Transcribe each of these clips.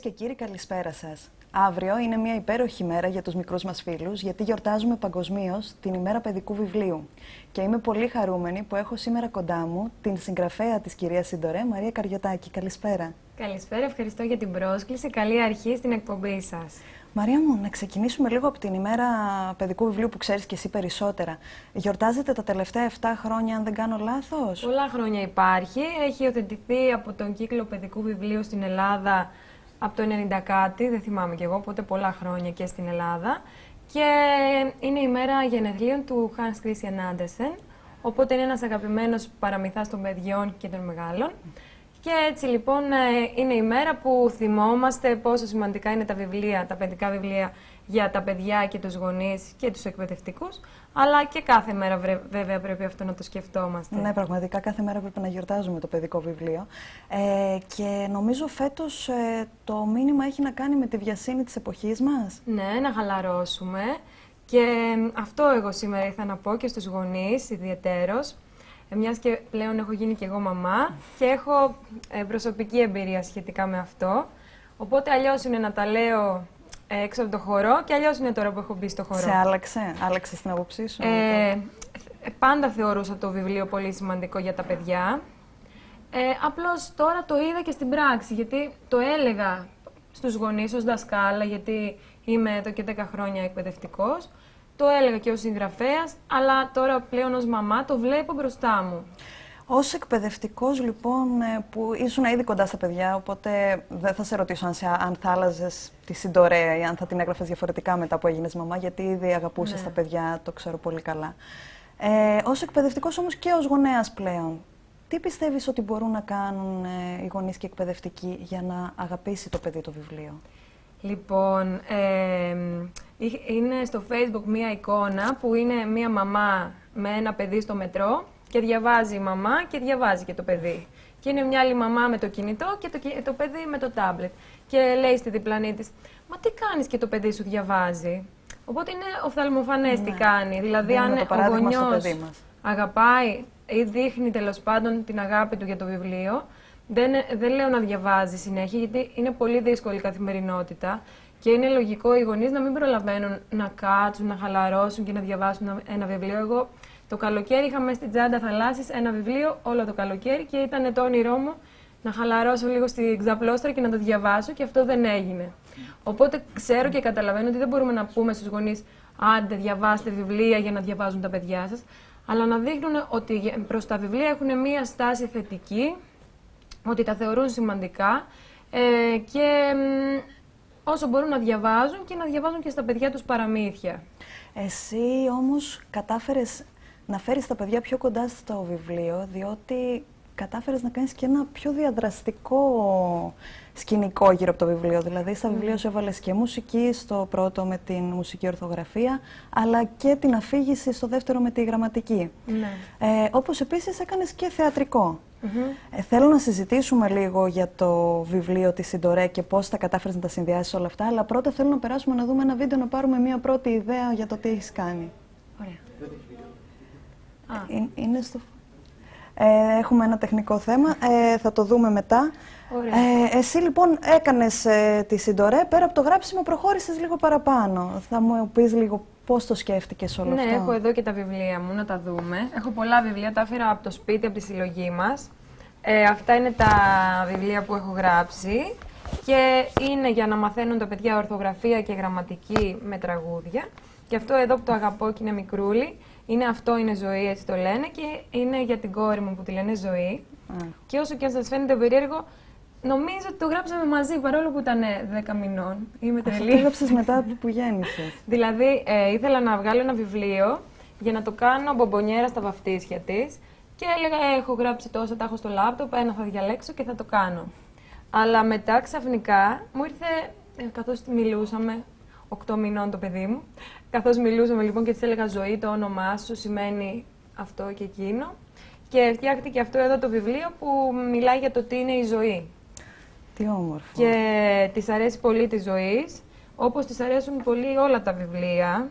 Κυρίες και κύριοι, καλησπέρα σας. Αύριο είναι μια υπέροχη μέρα για τους μικρούς μας φίλους, γιατί γιορτάζουμε παγκοσμίως την ημέρα παιδικού βιβλίου. Και είμαι πολύ χαρούμενη που έχω σήμερα κοντά μου την συγγραφέα της κυρίας Συντορέ, Μαρία Καριωτάκη. Καλησπέρα. Καλησπέρα, ευχαριστώ για την πρόσκληση. Καλή αρχή στην εκπομπή σας. Μαρία μου, να ξεκινήσουμε λίγο από την ημέρα παιδικού βιβλίου που ξέρεις και εσύ περισσότερα. Γιορτάζεται τα τελευταία 7 χρόνια, αν δεν κάνω λάθος; Πολλά χρόνια υπάρχει. Έχει υιοθετηθεί από τον κύκλο παιδικού βιβλίου στην Ελλάδα από το 90 κάτι, δεν θυμάμαι κι εγώ, οπότε πολλά χρόνια και στην Ελλάδα. Και είναι η μέρα γενεθλίων του Hans Christian Andersen, οπότε είναι ένας αγαπημένος παραμυθάς των παιδιών και των μεγάλων. Και έτσι λοιπόν ε, είναι η μέρα που θυμόμαστε πόσο σημαντικά είναι τα βιβλία, τα παιδικά βιβλία για τα παιδιά και τους γονείς και τους εκπαιδευτικούς, αλλά και κάθε μέρα βέβαια πρέπει αυτό να το σκεφτόμαστε. Ναι, πραγματικά κάθε μέρα πρέπει να γιορτάζουμε το παιδικό βιβλίο. Ε, και νομίζω φέτος ε, το μήνυμα έχει να κάνει με τη βιασύνη της εποχής μας. Ναι, να χαλαρώσουμε. Και αυτό εγώ σήμερα ήθελα να πω και στους γονείς ιδιαιτέρως. Ε, μιας και πλέον έχω γίνει και εγώ μαμά και έχω ε, προσωπική εμπειρία σχετικά με αυτό. Οπότε αλλιώς είναι να τα λέω έξω από το χώρο και αλλιώς είναι τώρα που έχω μπει στο χώρο. Σε άλλαξε, άλλαξε την άποψή σου. Ε, πάντα θεωρούσα το βιβλίο πολύ σημαντικό για τα παιδιά. Ε, απλώς τώρα το είδα και στην πράξη, γιατί το έλεγα στους γονείς ως δασκάλα, γιατί είμαι εδώ και 10 χρόνια εκπαιδευτικός. Το έλεγα και ως συγγραφέας, αλλά τώρα πλέον ως μαμά το βλέπω μπροστά μου. Ω εκπαιδευτικός, λοιπόν, ε, που ήσουν ήδη κοντά στα παιδιά, οπότε δεν θα σε ρωτήσω αν, αν θα άλλαζες τη συντορέα ή αν θα την έγραφες διαφορετικά μετά που έγινες μαμά, γιατί ήδη αγαπούσες ναι. τα παιδιά, το ξέρω πολύ καλά. Ε, ως εκπαιδευτικός όμως και ως γονέας πλέον, τι πιστεύεις ότι μπορούν να κάνουν ε, οι γονείς και οι εκπαιδευτικοί για να αγαπήσει το παιδί το βιβλίο; Λοιπόν, ε, είναι στο facebook μία εικόνα που είναι μία μαμά με ένα παιδί στο μετρό και διαβάζει η μαμά και διαβάζει και το παιδί. Και είναι μια άλλη μαμά με το κινητό και το, το παιδί με το τάμπλετ. Και λέει στη διπλανή της, Μα τι κάνεις και το παιδί σου διαβάζει; Οπότε είναι οφθαλμοφανές τι ναι. κάνει. Δηλαδή, αν ο γονιός αγαπάει ή δείχνει τέλος πάντων την αγάπη του για το βιβλίο, δεν, δεν λέω να διαβάζει συνέχεια, γιατί είναι πολύ δύσκολη η καθημερινότητα. Και είναι λογικό οι γονείς να μην προλαβαίνουν να κάτσουν, να χαλαρώσουν και να διαβάσουν ένα βιβλίο. Εγώ το καλοκαίρι είχαμε στην τσάντα θαλάσσης ένα βιβλίο όλο το καλοκαίρι και ήταν το όνειρό μου να χαλαρώσω λίγο στη ξαπλώστρα και να το διαβάσω και αυτό δεν έγινε. Οπότε ξέρω και καταλαβαίνω ότι δεν μπορούμε να πούμε στους γονείς άντε διαβάστε βιβλία για να διαβάζουν τα παιδιά σας, αλλά να δείχνουν ότι προς τα βιβλία έχουν μία στάση θετική, ότι τα θεωρούν σημαντικά ε, και όσο μπορούν να διαβάζουν και να διαβάζουν και στα παιδιά τους παραμύθια. Εσύ όμως κατάφερες να φέρεις τα παιδιά πιο κοντά στο βιβλίο, διότι κατάφερες να κάνεις και ένα πιο διαδραστικό σκηνικό γύρω από το βιβλίο. Δηλαδή, στα βιβλία σου έβαλες και μουσική στο πρώτο με την μουσική ορθογραφία, αλλά και την αφήγηση στο δεύτερο με τη γραμματική. Ναι. Ε, όπως επίσης έκανες και θεατρικό. ε, θέλω να συζητήσουμε λίγο για το βιβλίο της Συντορέ και πώς θα κατάφερες να τα συνδυάσεις όλα αυτά, αλλά πρώτα θέλω να περάσουμε να δούμε ένα βίντεο να πάρουμε μια πρώτη ιδέα για το τι έχεις κάνει. Ωραία. Ε, είναι στο... Ε, έχουμε ένα τεχνικό θέμα, ε, θα το δούμε μετά. Ε, εσύ λοιπόν έκανες ε, τη συντορέ, πέρα από το γράψιμο προχώρησες λίγο παραπάνω. Θα μου πεις λίγο πώς το σκέφτηκες όλο ναι, αυτό; Ναι, έχω εδώ και τα βιβλία μου, να τα δούμε. Έχω πολλά βιβλία, τα έφερα από το σπίτι, από τη συλλογή μας. Ε, αυτά είναι τα βιβλία που έχω γράψει και είναι για να μαθαίνουν τα παιδιά ορθογραφία και γραμματική με τραγούδια. Και αυτό εδώ που το αγαπώ και είναι μικρούλι, είναι αυτό είναι ζωή, έτσι το λένε, και είναι για την κόρη μου που τη λένε ζωή. Και όσο και αν σας φαίνεται περίεργο, νομίζω ότι το γράψαμε μαζί παρόλο που ήταν 10 μηνών. Είμαι τρελή. Αυτό το έγραψες μετά που γέννησε. δηλαδή, ε, ήθελα να βγάλω ένα βιβλίο για να το κάνω μπομπονιέρα στα βαφτίσια της. Και έλεγα, «Ε, έχω γράψει τόσα, τα έχω στο λάπτοπ, ένα θα διαλέξω και θα το κάνω. Αλλά μετά ξαφνικά μου ήρθε, ε, καθώς μιλούσαμε, 8 μηνών το παιδί μου. Καθώς μιλούσαμε λοιπόν και της έλεγα ζωή, το όνομά σου σημαίνει αυτό και εκείνο. Και φτιάχτηκε αυτό εδώ το βιβλίο που μιλάει για το τι είναι η ζωή. Τι όμορφο. Και της αρέσει πολύ τη ζωής, όπως της αρέσουν πολύ όλα τα βιβλία.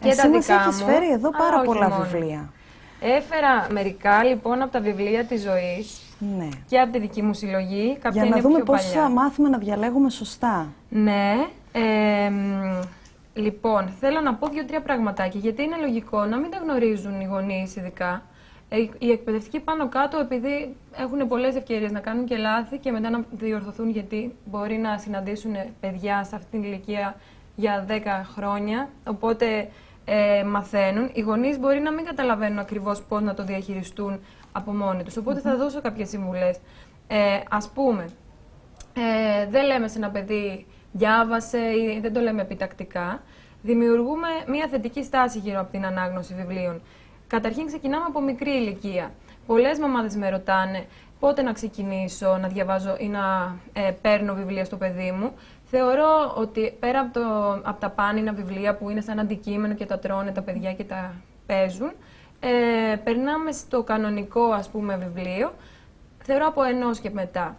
και τα δικά μας έχεις φέρει εδώ πάρα πολλά βιβλία. Έφερα μερικά λοιπόν από τα βιβλία της ζωής Ναι. και από τη δική μου συλλογή. Κάποια Για να είναι δούμε πιο πώς παλιά. θα μάθουμε να διαλέγουμε σωστά. Ναι. Ε, μ, λοιπόν, θέλω να πω δύο-τρία πραγματάκια, γιατί είναι λογικό να μην τα γνωρίζουν οι γονείς ειδικά. Ε, οι εκπαιδευτικοί πάνω κάτω, επειδή έχουν πολλές ευκαιρίες να κάνουν και λάθη και μετά να διορθωθούν, γιατί μπορεί να συναντήσουν παιδιά σε αυτήν την ηλικία για 10 χρόνια, οπότε ε, μαθαίνουν. Οι γονείς μπορεί να μην καταλαβαίνουν ακριβώς πώς να το διαχειριστούν από μόνοι τους, οπότε θα δώσω κάποιες συμβουλές. Ε, ας πούμε, ε, δεν λέμε σε ένα παιδί διάβασε ή δεν το λέμε επιτακτικά. Δημιουργούμε μια θετική στάση γύρω από την ανάγνωση βιβλίων. Καταρχήν ξεκινάμε από μικρή ηλικία. Πολλές μαμάδες με ρωτάνε πότε να ξεκινήσω να διαβάζω ή να ε, παίρνω βιβλία στο παιδί μου. Θεωρώ ότι πέρα από, το, από τα πάνινα βιβλία που είναι σαν αντικείμενο και τα τρώνε τα παιδιά και τα παίζουν, ε, περνάμε στο κανονικό ας πούμε βιβλίο, θεωρώ από ενός και μετά.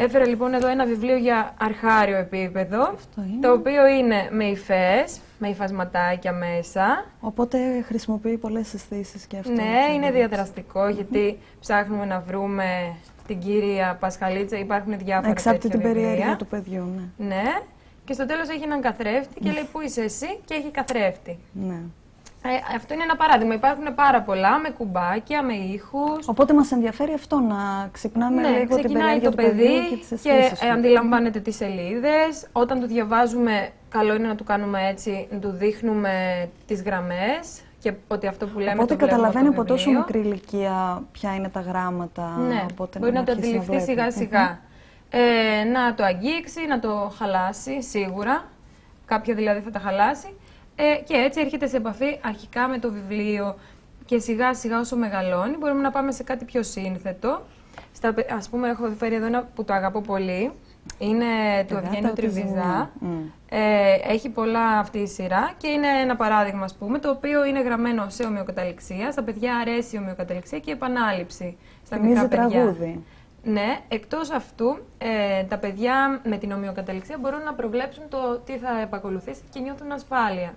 Έφερα λοιπόν εδώ ένα βιβλίο για αρχάριο επίπεδο, Αυτό είναι. το οποίο είναι με υφές, με υφασματάκια μέσα. Οπότε χρησιμοποιεί πολλές αισθήσεις και αυτό. Ναι, έτσι, είναι δηλαδή. διαδραστικό γιατί ψάχνουμε να βρούμε την κύρια Πασχαλίτσα, υπάρχουν διάφορα Εξάπτει τέτοια την περιέργεια βιβλία. του παιδιού, ναι. Ναι, και στο τέλος έχει έναν καθρέφτη και λέει πού είσαι εσύ; και έχει καθρέφτη. ναι. Ε, αυτό είναι ένα παράδειγμα. Υπάρχουν πάρα πολλά με κουμπάκια, με ήχους. Οπότε μας ενδιαφέρει αυτό να ξυπνάμε Ναι, λίγο την ξεκινάει περιέργεια το του παιδιού παιδί και τις και, αισθήσεις ε, του. αντιλαμβάνεται τις σελίδες. Όταν το διαβάζουμε, καλό είναι να το κάνουμε έτσι, να του δείχνουμε τις γραμμές και ότι αυτό που λέμε Οπότε το βλέπουμε καταλαβαίνει το από τόσο βιβλίο. μικρή ηλικία ποια είναι τα γράμματα. Ναι, οπότε μπορεί να, το αρχίσει αντιληφθεί βλέπει. σιγά σιγά. Ε, να το αγγίξει, να το χαλάσει σίγουρα. Κάποια δηλαδή θα τα χαλάσει. Ε, και έτσι έρχεται σε επαφή αρχικά με το βιβλίο και σιγά σιγά όσο μεγαλώνει μπορούμε να πάμε σε κάτι πιο σύνθετο. Στα, παι- ας πούμε έχω φέρει εδώ ένα που το αγαπώ πολύ. Είναι του γάτα Ευγένιου τη Τριβιζά. ζημιά. Μμ. Ε, έχει πολλά αυτή η σειρά και είναι ένα παράδειγμα, ας πούμε, το οποίο είναι γραμμένο σε ομοιοκαταληξία. Στα παιδιά αρέσει η ομοιοκαταληξία και η επανάληψη. Στα Θυμίζει μικρά παιδιά. τραγούδι. Ναι, εκτός αυτού, ε, τα παιδιά με την ομοιοκαταληξία μπορούν να προβλέψουν το τι θα επακολουθήσει και νιώθουν ασφάλεια.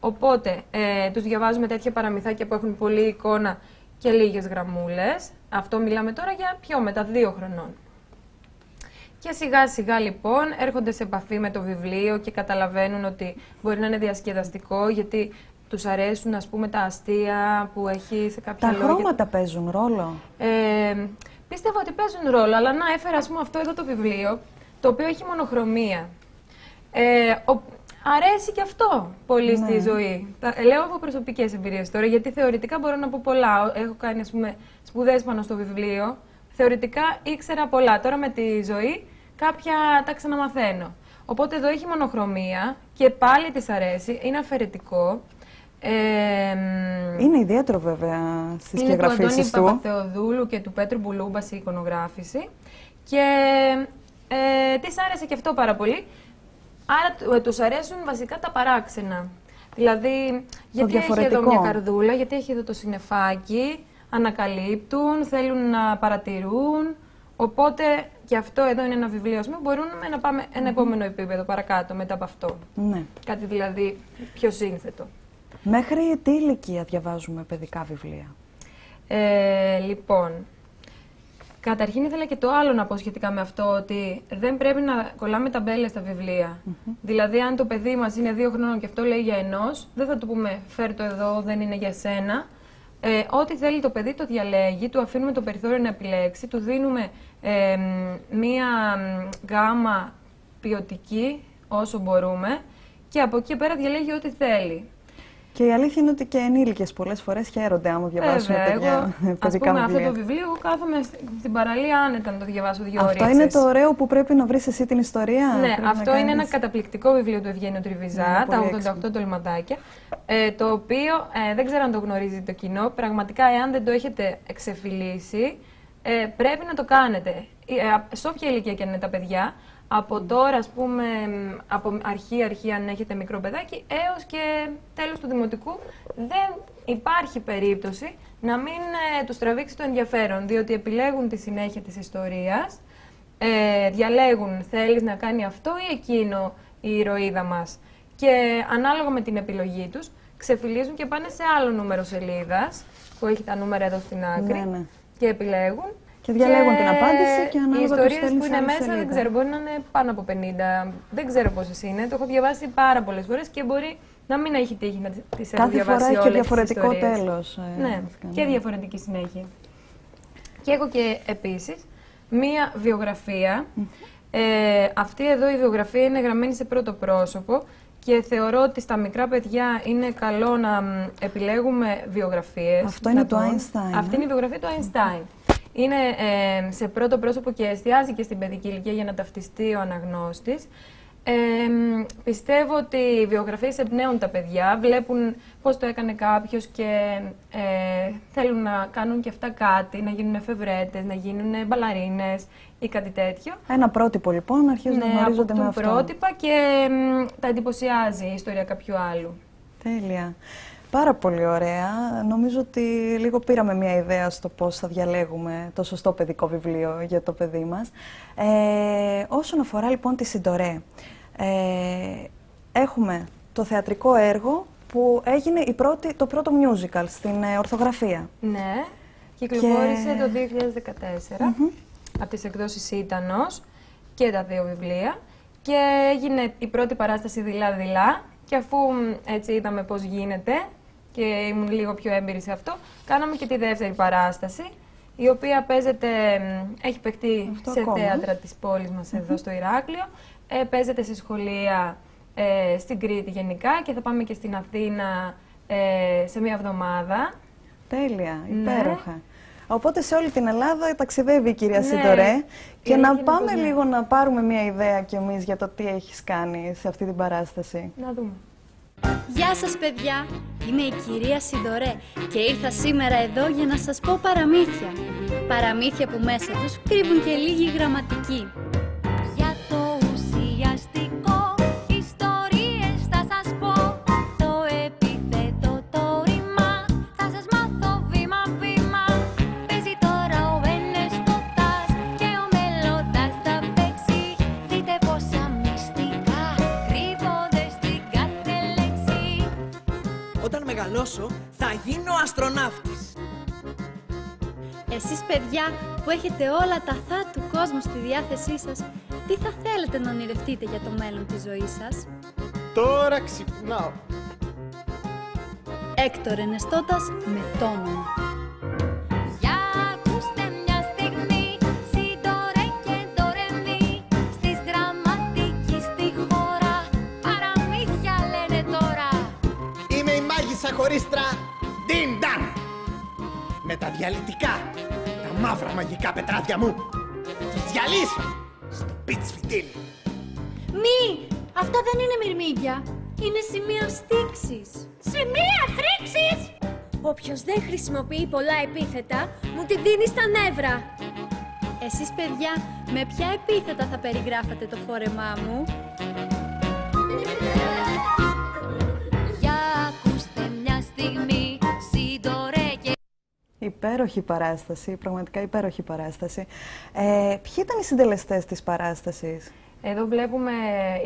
Οπότε, ε, τους διαβάζουμε τέτοια παραμυθάκια που έχουν πολλή εικόνα και λίγες γραμμούλες. Αυτό μιλάμε τώρα για πιο μετά, δύο χρονών. Και σιγά σιγά λοιπόν έρχονται σε επαφή με το βιβλίο και καταλαβαίνουν ότι μπορεί να είναι διασκεδαστικό γιατί τους αρέσουν ας πούμε τα αστεία που έχει σε κάποια Τα λόγια. χρώματα παίζουν ρόλο. Ε, πίστευα ότι παίζουν ρόλο, αλλά να έφερα ας πούμε, αυτό εδώ το βιβλίο, το οποίο έχει μονοχρωμία. Ε, ο- αρέσει και αυτό πολύ στη Ναι. ζωή. Τα, ε, λέω από προσωπικές εμπειρίες τώρα, γιατί θεωρητικά μπορώ να πω πολλά. Έχω κάνει ας πούμε, σπουδές πάνω στο βιβλίο. Θεωρητικά ήξερα πολλά. Τώρα με τη ζωή κάποια τα ξαναμαθαίνω. Οπότε εδώ έχει μονοχρωμία και πάλι της αρέσει, είναι αφαιρετικό. Ε, μ, Είναι ιδιαίτερο βέβαια στις είναι του Αντώνη σκιαγραφίσεις του. Παπαθεοδούλου και του Πέτρου Μπουλούμπα η εικονογράφηση. Και ε, της άρεσε και αυτό πάρα πολύ. Άρα του- ε, τους αρέσουν βασικά τα παράξενα. Δηλαδή, γιατί έχει εδώ διαφορετικό. μια καρδούλα, γιατί έχει εδώ το συννεφάκι, ανακαλύπτουν, θέλουν να παρατηρούν. Οπότε και αυτό εδώ είναι ένα βιβλίο, ας πούμε, μπορούμε να πάμε ένα επόμενο επίπεδο παρακάτω μετά από αυτό. Ναι. Κάτι δηλαδή πιο σύνθετο. Μέχρι τι ηλικία διαβάζουμε παιδικά βιβλία; Ε, λοιπόν, καταρχήν ήθελα και το άλλο να πω σχετικά με αυτό, ότι δεν πρέπει να κολλάμε ταμπέλες στα βιβλια Δηλαδή, αν το παιδί μας είναι δύο χρόνων και αυτό λέει για ενός, δεν θα του πούμε φέρ το εδώ, δεν είναι για σένα. Ε, ό,τι θέλει το παιδί το διαλέγει, του αφήνουμε το περιθώριο να επιλέξει, του δίνουμε ε, μ, μία μ, γάμα ποιοτική όσο μπορούμε και από εκεί πέρα διαλέγει ό,τι θέλει. Και η αλήθεια είναι ότι και ενήλικες πολλές φορές χαίρονται άμα διαβάσουν Βέβαια, παιδιά, εγώ, ας παιδικά πούμε, βιβλία. αυτό το βιβλίο, εγώ κάθομαι στη- στην παραλία άνετα να το διαβάσω δύο Αυτό ώρες. είναι το ωραίο που πρέπει να βρεις εσύ την ιστορία. Ναι, πρέπει να αυτό είναι ένα κάνεις. καταπληκτικό βιβλίο του Ευγένιου Τριβιζά, Ναι, πολύ τα 88 έξυπνο. τολματάκια, ε, το οποίο ε, δεν ξέρω αν το γνωρίζει το κοινό. Πραγματικά, εάν δεν το έχετε εξεφυλίσει, ε, πρέπει να το κάνετε. Ε, σε όποια ηλικία και αν είναι τα παιδιά, από τώρα, ας πούμε, μ, από αρχή-αρχή, αν έχετε μικρό παιδάκι, έως και τέλος του δημοτικού, δεν υπάρχει περίπτωση να μην ε, τους τραβήξει το ενδιαφέρον, διότι επιλέγουν τη συνέχεια της ιστορίας, ε, διαλέγουν θέλεις να κάνει αυτό ή εκείνο η ηρωίδα μας. Και ανάλογα με την επιλογή τους, ξεφυλίζουν και πάνε σε άλλο νούμερο σελίδας που έχει τα νούμερα εδώ στην άκρη Ναι, ναι. και επιλέγουν. Και διαλέγουν την απάντηση και ανάλογα Οι τους ιστορίες στέλνεις που σε είναι άλλη μέσα σελίδα. δεν ξέρω, μπορεί να είναι πάνω από 50. Δεν ξέρω πόσες είναι. Το έχω διαβάσει πάρα πολλές φορές και μπορεί να μην έχει τύχει να τι έχω Κάθε διαβάσει φορά έχει και όλες τις διαφορετικό ιστορίες. τέλος. ε, Ναι, βασικά, και διαφορετική συνέχεια. Και έχω και επίσης μία βιογραφία. Ε, αυτή εδώ η βιογραφία είναι γραμμένη σε πρώτο πρόσωπο και θεωρώ ότι στα μικρά παιδιά είναι καλό να μ, επιλέγουμε βιογραφίες. Αυτό είναι του γυναικών. Einstein, Αυτή ε; είναι η βιογραφία του Einstein. Είναι ε, σε πρώτο πρόσωπο και εστιάζει και στην παιδική ηλικία για να ταυτιστεί ο αναγνώστης. Ε, μ, πιστεύω ότι οι βιογραφίες εμπνέουν τα παιδιά, βλέπουν πώς το έκανε κάποιος και ε, θέλουν να κάνουν και αυτά κάτι, να γίνουν εφευρέτες, να γίνουν μπαλαρίνες ή κάτι τέτοιο. Ένα πρότυπο λοιπόν, αρχίζουν να Ναι, γνωρίζονται με αποκτούν αυτό. πρότυπα και μ, τα εντυπωσιάζει η ιστορία κάποιου άλλου. Τέλεια. Πάρα πολύ ωραία. Νομίζω ότι λίγο πήραμε μια ιδέα στο πώς θα διαλέγουμε το σωστό παιδικό βιβλίο για το παιδί μας. Ε, όσον αφορά λοιπόν τη Συντορέ, ε, έχουμε το θεατρικό έργο που έγινε η πρώτη, το πρώτο musical στην ε, ορθογραφία. Ναι, κυκλοφόρησε Και- το 2014 από τις εκδόσεις Ήτανος και τα δύο βιβλία και έγινε η πρώτη παράσταση δειλά-δειλά και αφού μ, έτσι είδαμε πώς γίνεται και ήμουν λίγο πιο έμπειρη σε αυτό, κάναμε και τη δεύτερη παράσταση η οποία παίζεται, μ, έχει παιχτεί Αυτό σε ακόμα. θέατρα της πόλης μας εδώ στο Ηράκλειο, ε, παίζεται σε σχολεία ε, στην Κρήτη γενικά και θα πάμε και στην Αθήνα ε, σε μία εβδομάδα. Τέλεια, Ναι. υπέροχα. Οπότε σε όλη την Ελλάδα ταξιδεύει η κυρία Ναι, Συντορέ και η να αλήθεια είναι πάμε πως ναι. λίγο να πάρουμε μια ιδέα κι εμείς για το τι έχεις κάνει σε αυτή την παράσταση. Να δούμε. Γεια σας παιδιά, είμαι η κυρία Συντορέ και ήρθα σήμερα εδώ για να σας πω παραμύθια. Παραμύθια που μέσα τους κρύβουν και λίγη γραμματική. Μεγαλώσω θα γίνω αστροναύτης. Εσείς παιδιά που έχετε όλα τα θα του κόσμου στη διάθεσή σας, τι θα θέλετε να ονειρευτείτε για το μέλλον της ζωής σας; Τώρα ξυπνάω. Έκτορ Ενεστώτας με τόνο. Μάγισσα χωρίστρα Ντιν Νταν. Με τα διαλυτικά, τα μαύρα μαγικά πετράδια μου. Θα τους διαλύσω στο πιτς φιτίλι. Μη! Αυτά δεν είναι μυρμήγκια. Είναι σημεία στήξης. Σημεία φρίξης! Όποιος δεν χρησιμοποιεί πολλά επίθετα, μου τη δίνει στα νεύρα. Εσείς παιδιά, με ποια επίθετα θα περιγράφατε το φόρεμά μου; Υπέροχη παράσταση, πραγματικά υπέροχη παράσταση. Ε, ποιοι ήταν οι συντελεστές της παράστασης; Εδώ βλέπουμε,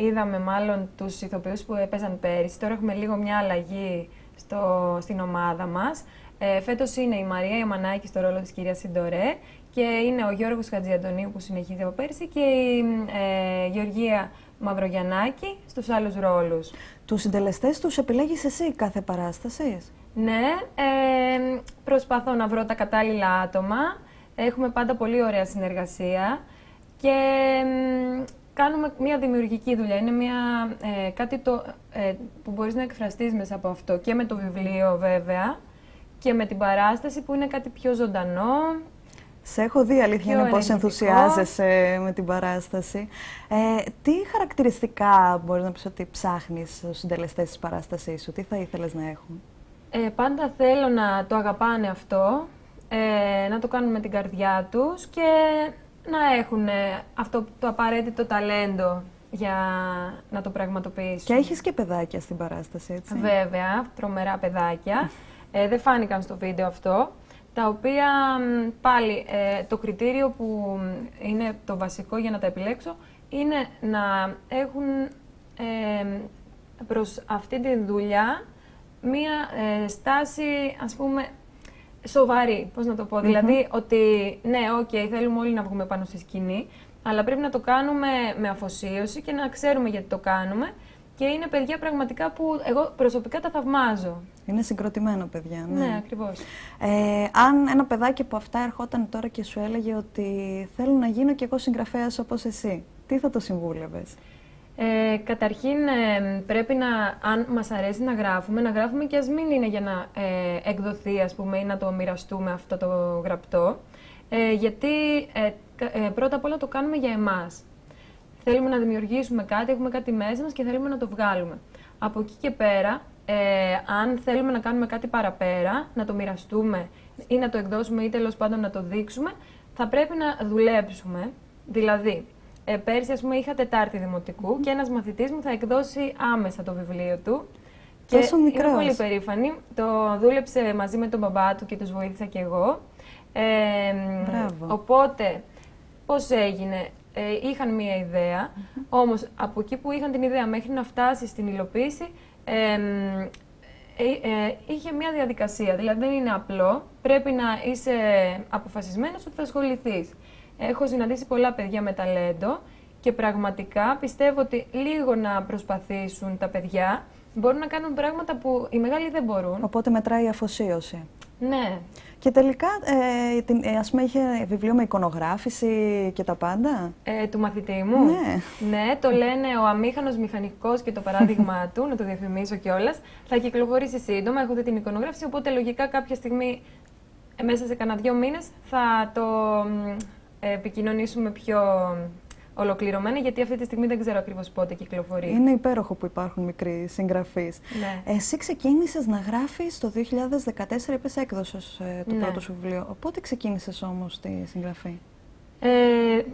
είδαμε μάλλον τους ηθοποιούς που έπαιζαν πέρυσι. Τώρα έχουμε λίγο μια αλλαγή στο, στην ομάδα μας. Ε, φέτος είναι η Μαρία Ιαμανάκη στο ρόλο της κυρίας Συντορέ και είναι ο Γιώργος Χατζιαντονίου που συνεχίζει από πέρυσι και η ε, Γεωργία Μαυρογιαννάκη στους άλλους ρόλους. Τους συντελεστές τους επιλέγεις εσύ κάθε παράστασης; Ναι, ε, προσπαθώ να βρω τα κατάλληλα άτομα. Έχουμε πάντα πολύ ωραία συνεργασία και μ, κάνουμε μια δημιουργική δουλειά. Είναι μια, ε, κάτι το, ε, που μπορείς να εκφραστείς μέσα από αυτό και με το βιβλίο βέβαια και με την παράσταση που είναι κάτι πιο ζωντανό. Σε έχω δει, αλήθεια Πιο είναι πώς ενεργητικό. ενθουσιάζεσαι με την παράσταση. Ε, τι χαρακτηριστικά μπορείς να πεις ότι ψάχνεις στους συντελεστές της παράστασής σου, τι θα ήθελες να έχουν; Ε, πάντα θέλω να το αγαπάνε αυτό, ε, να το κάνουν με την καρδιά τους και να έχουν ε, αυτό το απαραίτητο ταλέντο για να το πραγματοποιήσουν. Και έχεις και παιδάκια στην παράσταση, έτσι. Βέβαια, τρομερά παιδάκια. Ε, δεν φάνηκαν στο βίντεο αυτό. Τα οποία μ, πάλι ε, το κριτήριο που μ, είναι το βασικό για να τα επιλέξω είναι να έχουν ε, προς αυτή τη δουλειά μία ε, στάση, ας πούμε, σοβαρή, πώς να το πω. Δηλαδή ότι ναι, οκ, θέλουμε όλοι να βγούμε πάνω στη σκηνή, αλλά πρέπει να το κάνουμε με αφοσίωση και να ξέρουμε γιατί το κάνουμε. Και είναι παιδιά πραγματικά που εγώ προσωπικά τα θαυμάζω. Είναι συγκροτημένα παιδιά. Ναι, Ναι, ακριβώς. Ε, αν ένα παιδάκι από αυτά ερχόταν τώρα και σου έλεγε ότι θέλω να γίνω κι εγώ συγγραφέας όπως εσύ, τι θα το συμβούλευες; Ε, καταρχήν ε, πρέπει να, αν μας αρέσει να γράφουμε, να γράφουμε και ας μην είναι για να ε, εκδοθεί ας πούμε ή να το μοιραστούμε αυτό το γραπτό. Ε, γιατί ε, κα- ε, πρώτα απ' όλα το κάνουμε για εμάς. Θέλουμε να δημιουργήσουμε κάτι, έχουμε κάτι μέσα μας και θέλουμε να το βγάλουμε. Από εκεί και πέρα, ε, αν θέλουμε να κάνουμε κάτι παραπέρα, να το μοιραστούμε ή να το εκδώσουμε ή τέλος πάντων να το δείξουμε, θα πρέπει να δουλέψουμε. Δηλαδή, ε, πέρσι ας πούμε είχα Τετάρτη Δημοτικού και ένας μαθητής μου θα εκδώσει άμεσα το βιβλίο του. Και Τόσο είμαι μικρός. πολύ περήφανη. Το δούλεψε μαζί με τον μπαμπά του και τους βοήθησα κι εγώ. Ε, Μπράβο. Οπότε, πώς έγινε; Ε, είχαν μία ιδέα, όμως από εκεί που είχαν την ιδέα μέχρι να φτάσει στην υλοποίηση, ε, ε, ε, είχε μία διαδικασία. Δηλαδή δεν είναι απλό, πρέπει να είσαι αποφασισμένος ότι θα ασχοληθείς. Έχω συναντήσει πολλά παιδιά με ταλέντο και πραγματικά πιστεύω ότι λίγο να προσπαθήσουν τα παιδιά μπορούν να κάνουν πράγματα που οι μεγάλοι δεν μπορούν. Οπότε μετράει η αφοσίωση. Ναι, Και τελικά, ε, την, ε, ας πούμε, είχε βιβλίο με εικονογράφηση και τα πάντα; Ε, του μαθητή μου. Ναι. Ναι, το λένε ο αμήχανος μηχανικός και το παράδειγμα του, να το διαφημίσω κιόλας. Θα κυκλοφορήσει σύντομα, έχω δει την εικονογράφηση, οπότε λογικά κάποια στιγμή, ε, μέσα σε κανένα δύο μήνες, θα το μ, ε, επικοινωνήσουμε πιο ολοκληρωμένα, γιατί αυτή τη στιγμή δεν ξέρω ακριβώς πότε κυκλοφορεί. Είναι υπέροχο που υπάρχουν μικροί συγγραφείς. Ναι. Εσύ ξεκίνησες να γράφεις το 2014, είπες έκδοσες ε, το Ναι. πρώτο σου βιβλίο. Πότε ξεκίνησες όμως τη συγγραφή; Ε,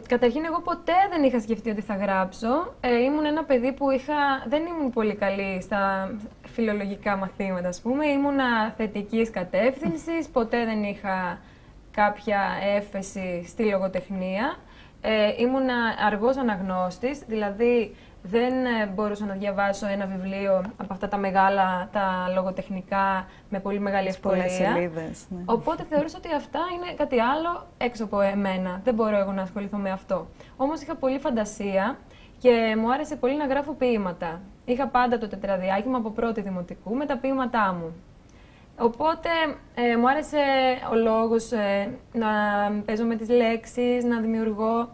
καταρχήν, εγώ ποτέ δεν είχα σκεφτεί ότι θα γράψω. Ε, ήμουν ένα παιδί που είχα, δεν ήμουν πολύ καλή στα φιλολογικά μαθήματα, ας πούμε. Ήμουνα θετικής κατεύθυνσης, ποτέ δεν είχα κάποια έφεση στη λογοτεχνία. Ε, ήμουνα αργός αναγνώστης, δηλαδή δεν ε, μπορούσα να διαβάσω ένα βιβλίο από αυτά τα μεγάλα, τα λογοτεχνικά, με πολύ μεγάλη ευκολία. Πολλές σελίδες. Ναι. Οπότε θεωρούσα ότι αυτά είναι κάτι άλλο έξω από εμένα. Δεν μπορώ εγώ να ασχοληθώ με αυτό. Όμως είχα πολύ φαντασία και μου άρεσε πολύ να γράφω ποίηματα. Είχα πάντα το τετραδιάκι μου από πρώτη δημοτικού με τα ποίηματά μου. Οπότε ε, μου άρεσε ο λόγος ε, να παίζω με τις λέξεις, να δημιουργώ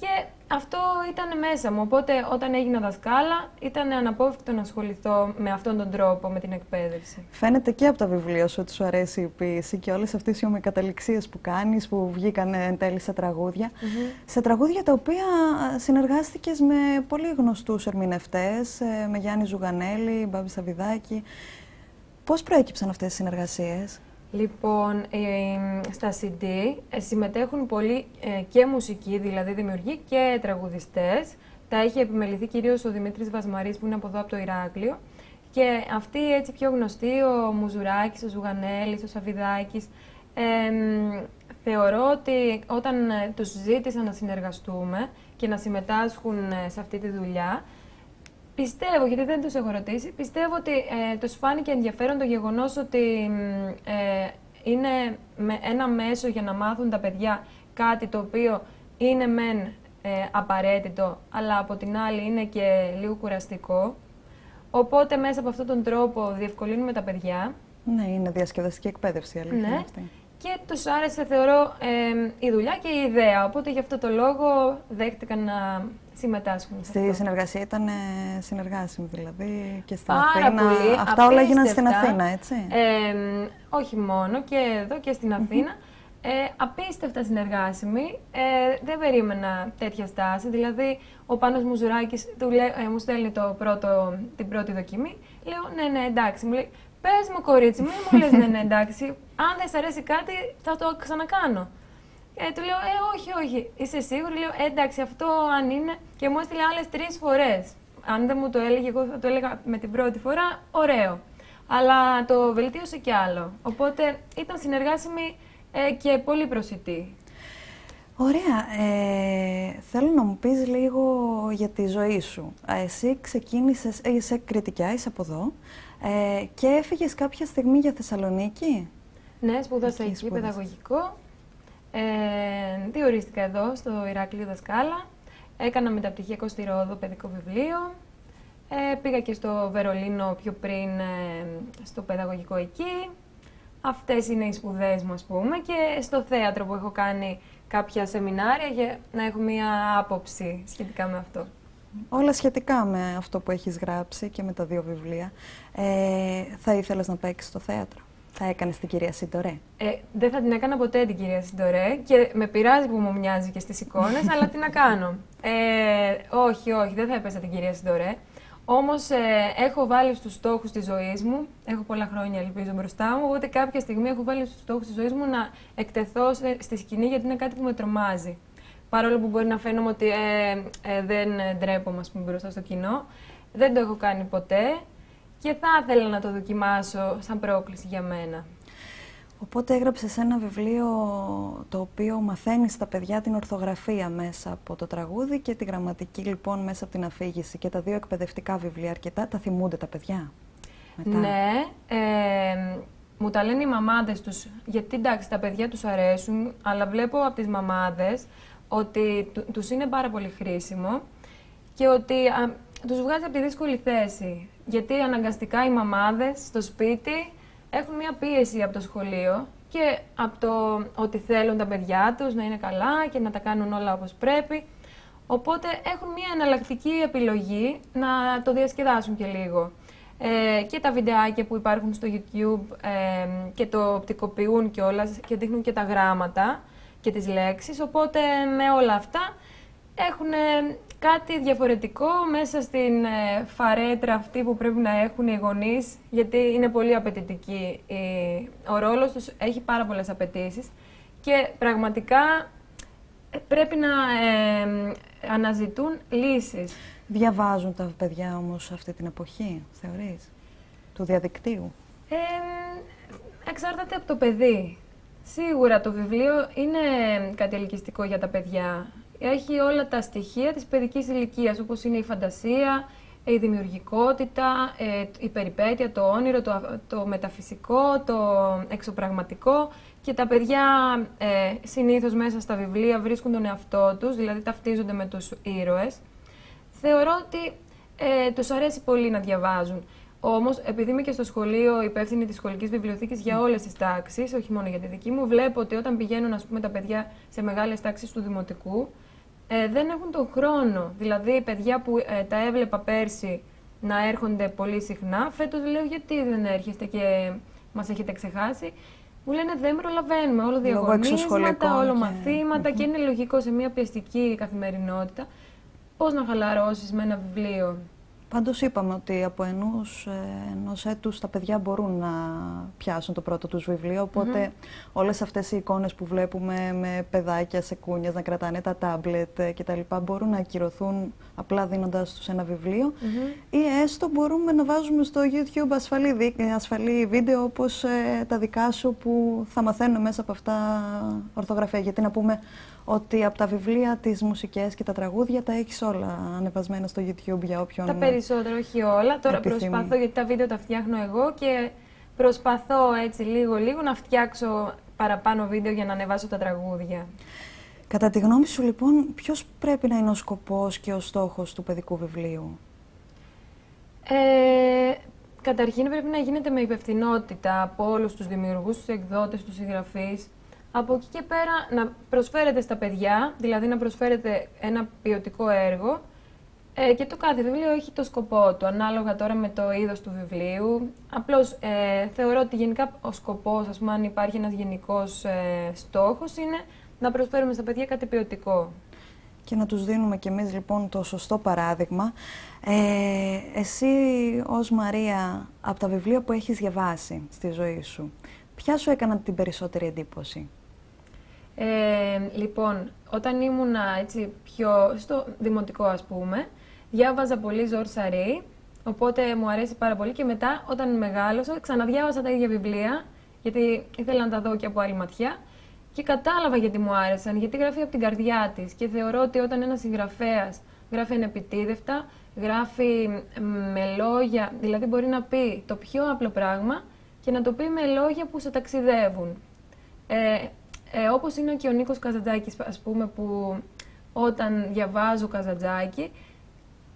και αυτό ήταν μέσα μου. Οπότε όταν έγινα δασκάλα ήταν αναπόφευκτο να ασχοληθώ με αυτόν τον τρόπο, με την εκπαίδευση. Φαίνεται και από τα βιβλία σου ότι σου αρέσει η ποίηση και όλες αυτές οι ομικαταληξίες που κάνεις, που βγήκαν εν τέλει σε τραγούδια. Σε τραγούδια τα οποία ε, συνεργάστηκες με πολύ γνωστούς ερμηνευτές, ε, με Γιάννη Ζουγανέλη, Μπάμπη Σαββιδάκη. Πώς προέκυψαν αυτές οι συνεργασίες; Λοιπόν, ε, στα CD ε, συμμετέχουν πολλοί ε, και μουσικοί, δηλαδή δημιουργοί και τραγουδιστές. Τα έχει επιμεληθεί κυρίως ο Δημήτρης Βασμαρής που είναι από εδώ από το Ηράκλειο. Και αυτοί έτσι πιο γνωστοί, ο Μουζουράκης, ο Ζουγανέλης, ο Σαβιδάκης, ε, μ, θεωρώ ότι όταν ε, τους ζήτησα να συνεργαστούμε και να συμμετάσχουν ε, σε αυτή τη δουλειά, Πιστεύω, γιατί δεν τους έχω ρωτήσει, πιστεύω ότι ε, τους φάνηκε ενδιαφέρον το γεγονός ότι μ, ε, είναι με ένα μέσο για να μάθουν τα παιδιά κάτι το οποίο είναι μεν ε, απαραίτητο, αλλά από την άλλη είναι και λίγο κουραστικό. Οπότε μέσα από αυτόν τον τρόπο διευκολύνουμε τα παιδιά Ναι, είναι διασκεδαστική εκπαίδευση, η αλήθεια είναι ναι. αυτή. και τους άρεσε, θεωρώ, ε, η δουλειά και η ιδέα. Οπότε γι' αυτό το λόγο δέχτηκαν να συμμετάσχουν. σε Στη αυτό. συνεργασία ήταν ε, συνεργάσιμη δηλαδή και στην Πάρα Αθήνα. πολύ. Αυτά όλα έγιναν στην απίστευτα. Αθήνα, έτσι. Ε, μ, όχι μόνο, και εδώ και στην Αθήνα. Ε, απίστευτα συνεργάσιμοι. Ε, δεν περίμενα τέτοια στάση. Δηλαδή, ο Πάνος Μουζουράκης του λέ, ε, μου στέλνει το πρώτο, την πρώτη δοκιμή. Λέω, ναι, ναι, εντάξει. Μου λέει, πες μου κορίτσι μου, μου λες ναι, ναι, εντάξει. Αν δεν σ' αρέσει κάτι, θα το ξανακάνω. Ε, του λέω, ε, όχι, όχι. Είσαι σίγουρη, λέω, ε, εντάξει, αυτό αν είναι. Και μου έστειλε άλλες τρεις φορές. Αν δεν μου το έλεγε, εγώ θα το έλεγα με την πρώτη φορά, ωραίο. Αλλά το βελτίωσε κι άλλο. Οπότε ήταν συνεργάσιμη ε, και πολύ προσιτή. Ωραία. Ε, θέλω να μου πεις λίγο για τη ζωή σου. Ε, Εσύ ξεκίνησες, ε, είσαι κριτικιά, είσαι από εδώ, ε, και έφυγες κάποια στιγμή για Θεσσαλονίκη; Ναι, σπούδασα Εκεί εκεί, σπούδασες. παιδαγωγικό. Ε, διορίστηκα εδώ, στο Ηράκλειο Δασκάλα. Έκανα μεταπτυχιακό στη Ρόδο παιδικό βιβλίο. Ε, πήγα και στο Βερολίνο πιο πριν ε, στο παιδαγωγικό εκεί. Αυτές είναι οι σπουδές μου, ας πούμε. Και στο θέατρο που έχω κάνει κάποια σεμινάρια για να έχω μία άποψη σχετικά με αυτό. Όλα σχετικά με αυτό που έχεις γράψει και με τα δύο βιβλία. Ε, θα ήθελες να παίξεις στο θέατρο; Θα έκανες την κυρία Σιντορέ; Ε, δεν θα την έκανα ποτέ την κυρία Συντορέ και με πειράζει που μου μοιάζει και στις εικόνες, αλλά τι να κάνω. Ε, όχι, όχι, δεν θα έπαιζα την κυρία Συντορέ. Όμως ε, έχω βάλει στους στόχους της ζωής μου, έχω πολλά χρόνια ελπίζω μπροστά μου, οπότε κάποια στιγμή έχω βάλει στους στόχους της ζωής μου να εκτεθώ σε- στη σκηνή γιατί είναι κάτι που με τρομάζει. Παρόλο που μπορεί να φαίνομαι ότι ε, ε, δεν ντρέπομαι ας πούμε, μπροστά στο κοινό, δεν το έχω κάνει ποτέ και θα ήθελα να το δοκιμάσω σαν πρόκληση για μένα. Οπότε έγραψες ένα βιβλίο το οποίο μαθαίνεις στα παιδιά την ορθογραφία μέσα από το τραγούδι και τη γραμματική λοιπόν μέσα από την αφήγηση. Και τα δύο εκπαιδευτικά βιβλία αρκετά τα θυμούνται τα παιδιά. Μετά; Ναι, ε, μου τα λένε οι μαμάδες τους, γιατί εντάξει τα παιδιά τους αρέσουν, αλλά βλέπω από τις μαμάδες ότι του- τους είναι πάρα πολύ χρήσιμο και ότι α, τους βγάζει από τη δύσκολη θέση. Γιατί αναγκαστικά οι μαμάδες στο σπίτι έχουν μια πίεση από το σχολείο και από το ότι θέλουν τα παιδιά τους να είναι καλά και να τα κάνουν όλα όπως πρέπει. Οπότε έχουν μια εναλλακτική επιλογή να το διασκεδάσουν και λίγο. Ε, και τα βιντεάκια που υπάρχουν στο YouTube ε, και το οπτικοποιούν κιόλας και δείχνουν και τα γράμματα και τις λέξεις. Οπότε με όλα αυτά έχουν ε, κάτι διαφορετικό μέσα στην ε, φαρέτρα αυτή που πρέπει να έχουν οι γονείς, γιατί είναι πολύ απαιτητική. η- ο ρόλος τους έχει πάρα πολλές απαιτήσεις και πραγματικά ε, πρέπει να ε, αναζητούν λύσεις. Διαβάζουν τα παιδιά όμως αυτή την εποχή, θεωρείς, του διαδικτύου; Ε, εξαρτάται από το παιδί. Σίγουρα το βιβλίο είναι κάτι ελκυστικό για τα παιδιά. Έχει όλα τα στοιχεία της παιδικής ηλικίας, όπως είναι η φαντασία, η δημιουργικότητα, ε, η περιπέτεια, το όνειρο, το, α- το μεταφυσικό, το εξωπραγματικό και τα παιδιά ε, συνήθως μέσα στα βιβλία βρίσκουν τον εαυτό τους, δηλαδή ταυτίζονται με τους ήρωες. Θεωρώ ότι ε, τους αρέσει πολύ να διαβάζουν. Όμως, επειδή είμαι και στο σχολείο υπεύθυνη της σχολικής βιβλιοθήκης για όλες τις τάξεις, όχι μόνο για τη δική μου, βλέπω ότι όταν πηγαίνουν ας πούμε, τα παιδιά σε μεγάλες τάξεις του δημοτικού, ε, δεν έχουν τον χρόνο. Δηλαδή, παιδιά που ε, τα έβλεπα πέρσι να έρχονται πολύ συχνά, φέτος λέω γιατί δεν έρχεστε και μας έχετε ξεχάσει. Μου λένε δεν προλαβαίνουμε, όλο διαγωνίσματα, εξωσχολικών όλο και- μαθήματα και είναι λογικό σε μια πιεστική καθημερινότητα. Πώς να χαλαρώσεις με ένα βιβλίο; Πάντως είπαμε ότι από ενός, ε, ενός έτους τα παιδιά μπορούν να πιάσουν το πρώτο τους βιβλίο, οπότε όλες αυτές οι εικόνες που βλέπουμε με παιδάκια σε κούνιας να κρατάνε τα τάμπλετ ε, κτλ. μπορούν να ακυρωθούν απλά δίνοντας τους ένα βιβλίο ή έστω μπορούμε να βάζουμε στο YouTube ασφαλή, δι- ε, ασφαλή βίντεο όπως ε, τα δικά σου που θα μαθαίνουν μέσα από αυτά ορθογραφία. Γιατί να πούμε ότι από τα βιβλία, τις μουσικές και τα τραγούδια τα έχεις όλα ανεβασμένα στο YouTube για όποιον... Τα περισσότερα, όχι όλα. Τώρα επιθυμεί. προσπαθώ, γιατί τα βίντεο τα φτιάχνω εγώ και προσπαθώ έτσι λίγο-λίγο να φτιάξω παραπάνω βίντεο για να ανεβάσω τα τραγούδια. Κατά τη γνώμη σου λοιπόν, ποιος πρέπει να είναι ο σκοπός και ο στόχος του παιδικού βιβλίου; Ε, καταρχήν πρέπει να γίνεται με υπευθυνότητα από όλους τους δημιουργούς, τους εκδότες, τους συγγραφείς. Από εκεί και πέρα να προσφέρετε στα παιδιά, δηλαδή να προσφέρετε ένα ποιοτικό έργο ε, και το κάθε βιβλίο έχει το σκοπό του, ανάλογα τώρα με το είδος του βιβλίου. Απλώς ε, θεωρώ ότι γενικά ο σκοπός, ας πούμε, αν υπάρχει ένας γενικός ε, στόχος, είναι να προσφέρουμε στα παιδιά κάτι ποιοτικό. Και να τους δίνουμε κι εμείς λοιπόν το σωστό παράδειγμα. Ε, εσύ ως Μαρία, από τα βιβλία που έχεις διαβάσει στη ζωή σου, ποια σου έκαναν την περισσότερη εντύπωση; Ε, λοιπόν, όταν ήμουνα έτσι πιο στο δημοτικό ας πούμε, διάβαζα πολύ Ζορ Σαρή, οπότε μου αρέσει πάρα πολύ και μετά όταν μεγάλωσα ξαναδιάβασα τα ίδια βιβλία, γιατί ήθελα να τα δω και από άλλη ματιά και κατάλαβα γιατί μου άρεσαν, γιατί γράφει από την καρδιά της και θεωρώ ότι όταν ένας συγγραφέας γράφει ανεπιτίδευτα, γράφει μ, με λόγια, δηλαδή μπορεί να πει το πιο απλό πράγμα και να το πει με λόγια που σε ταξιδεύουν. Ε, ε, όπως είναι και ο Νίκος Καζαντζάκης, ας πούμε, που όταν διαβάζω Καζαντζάκη,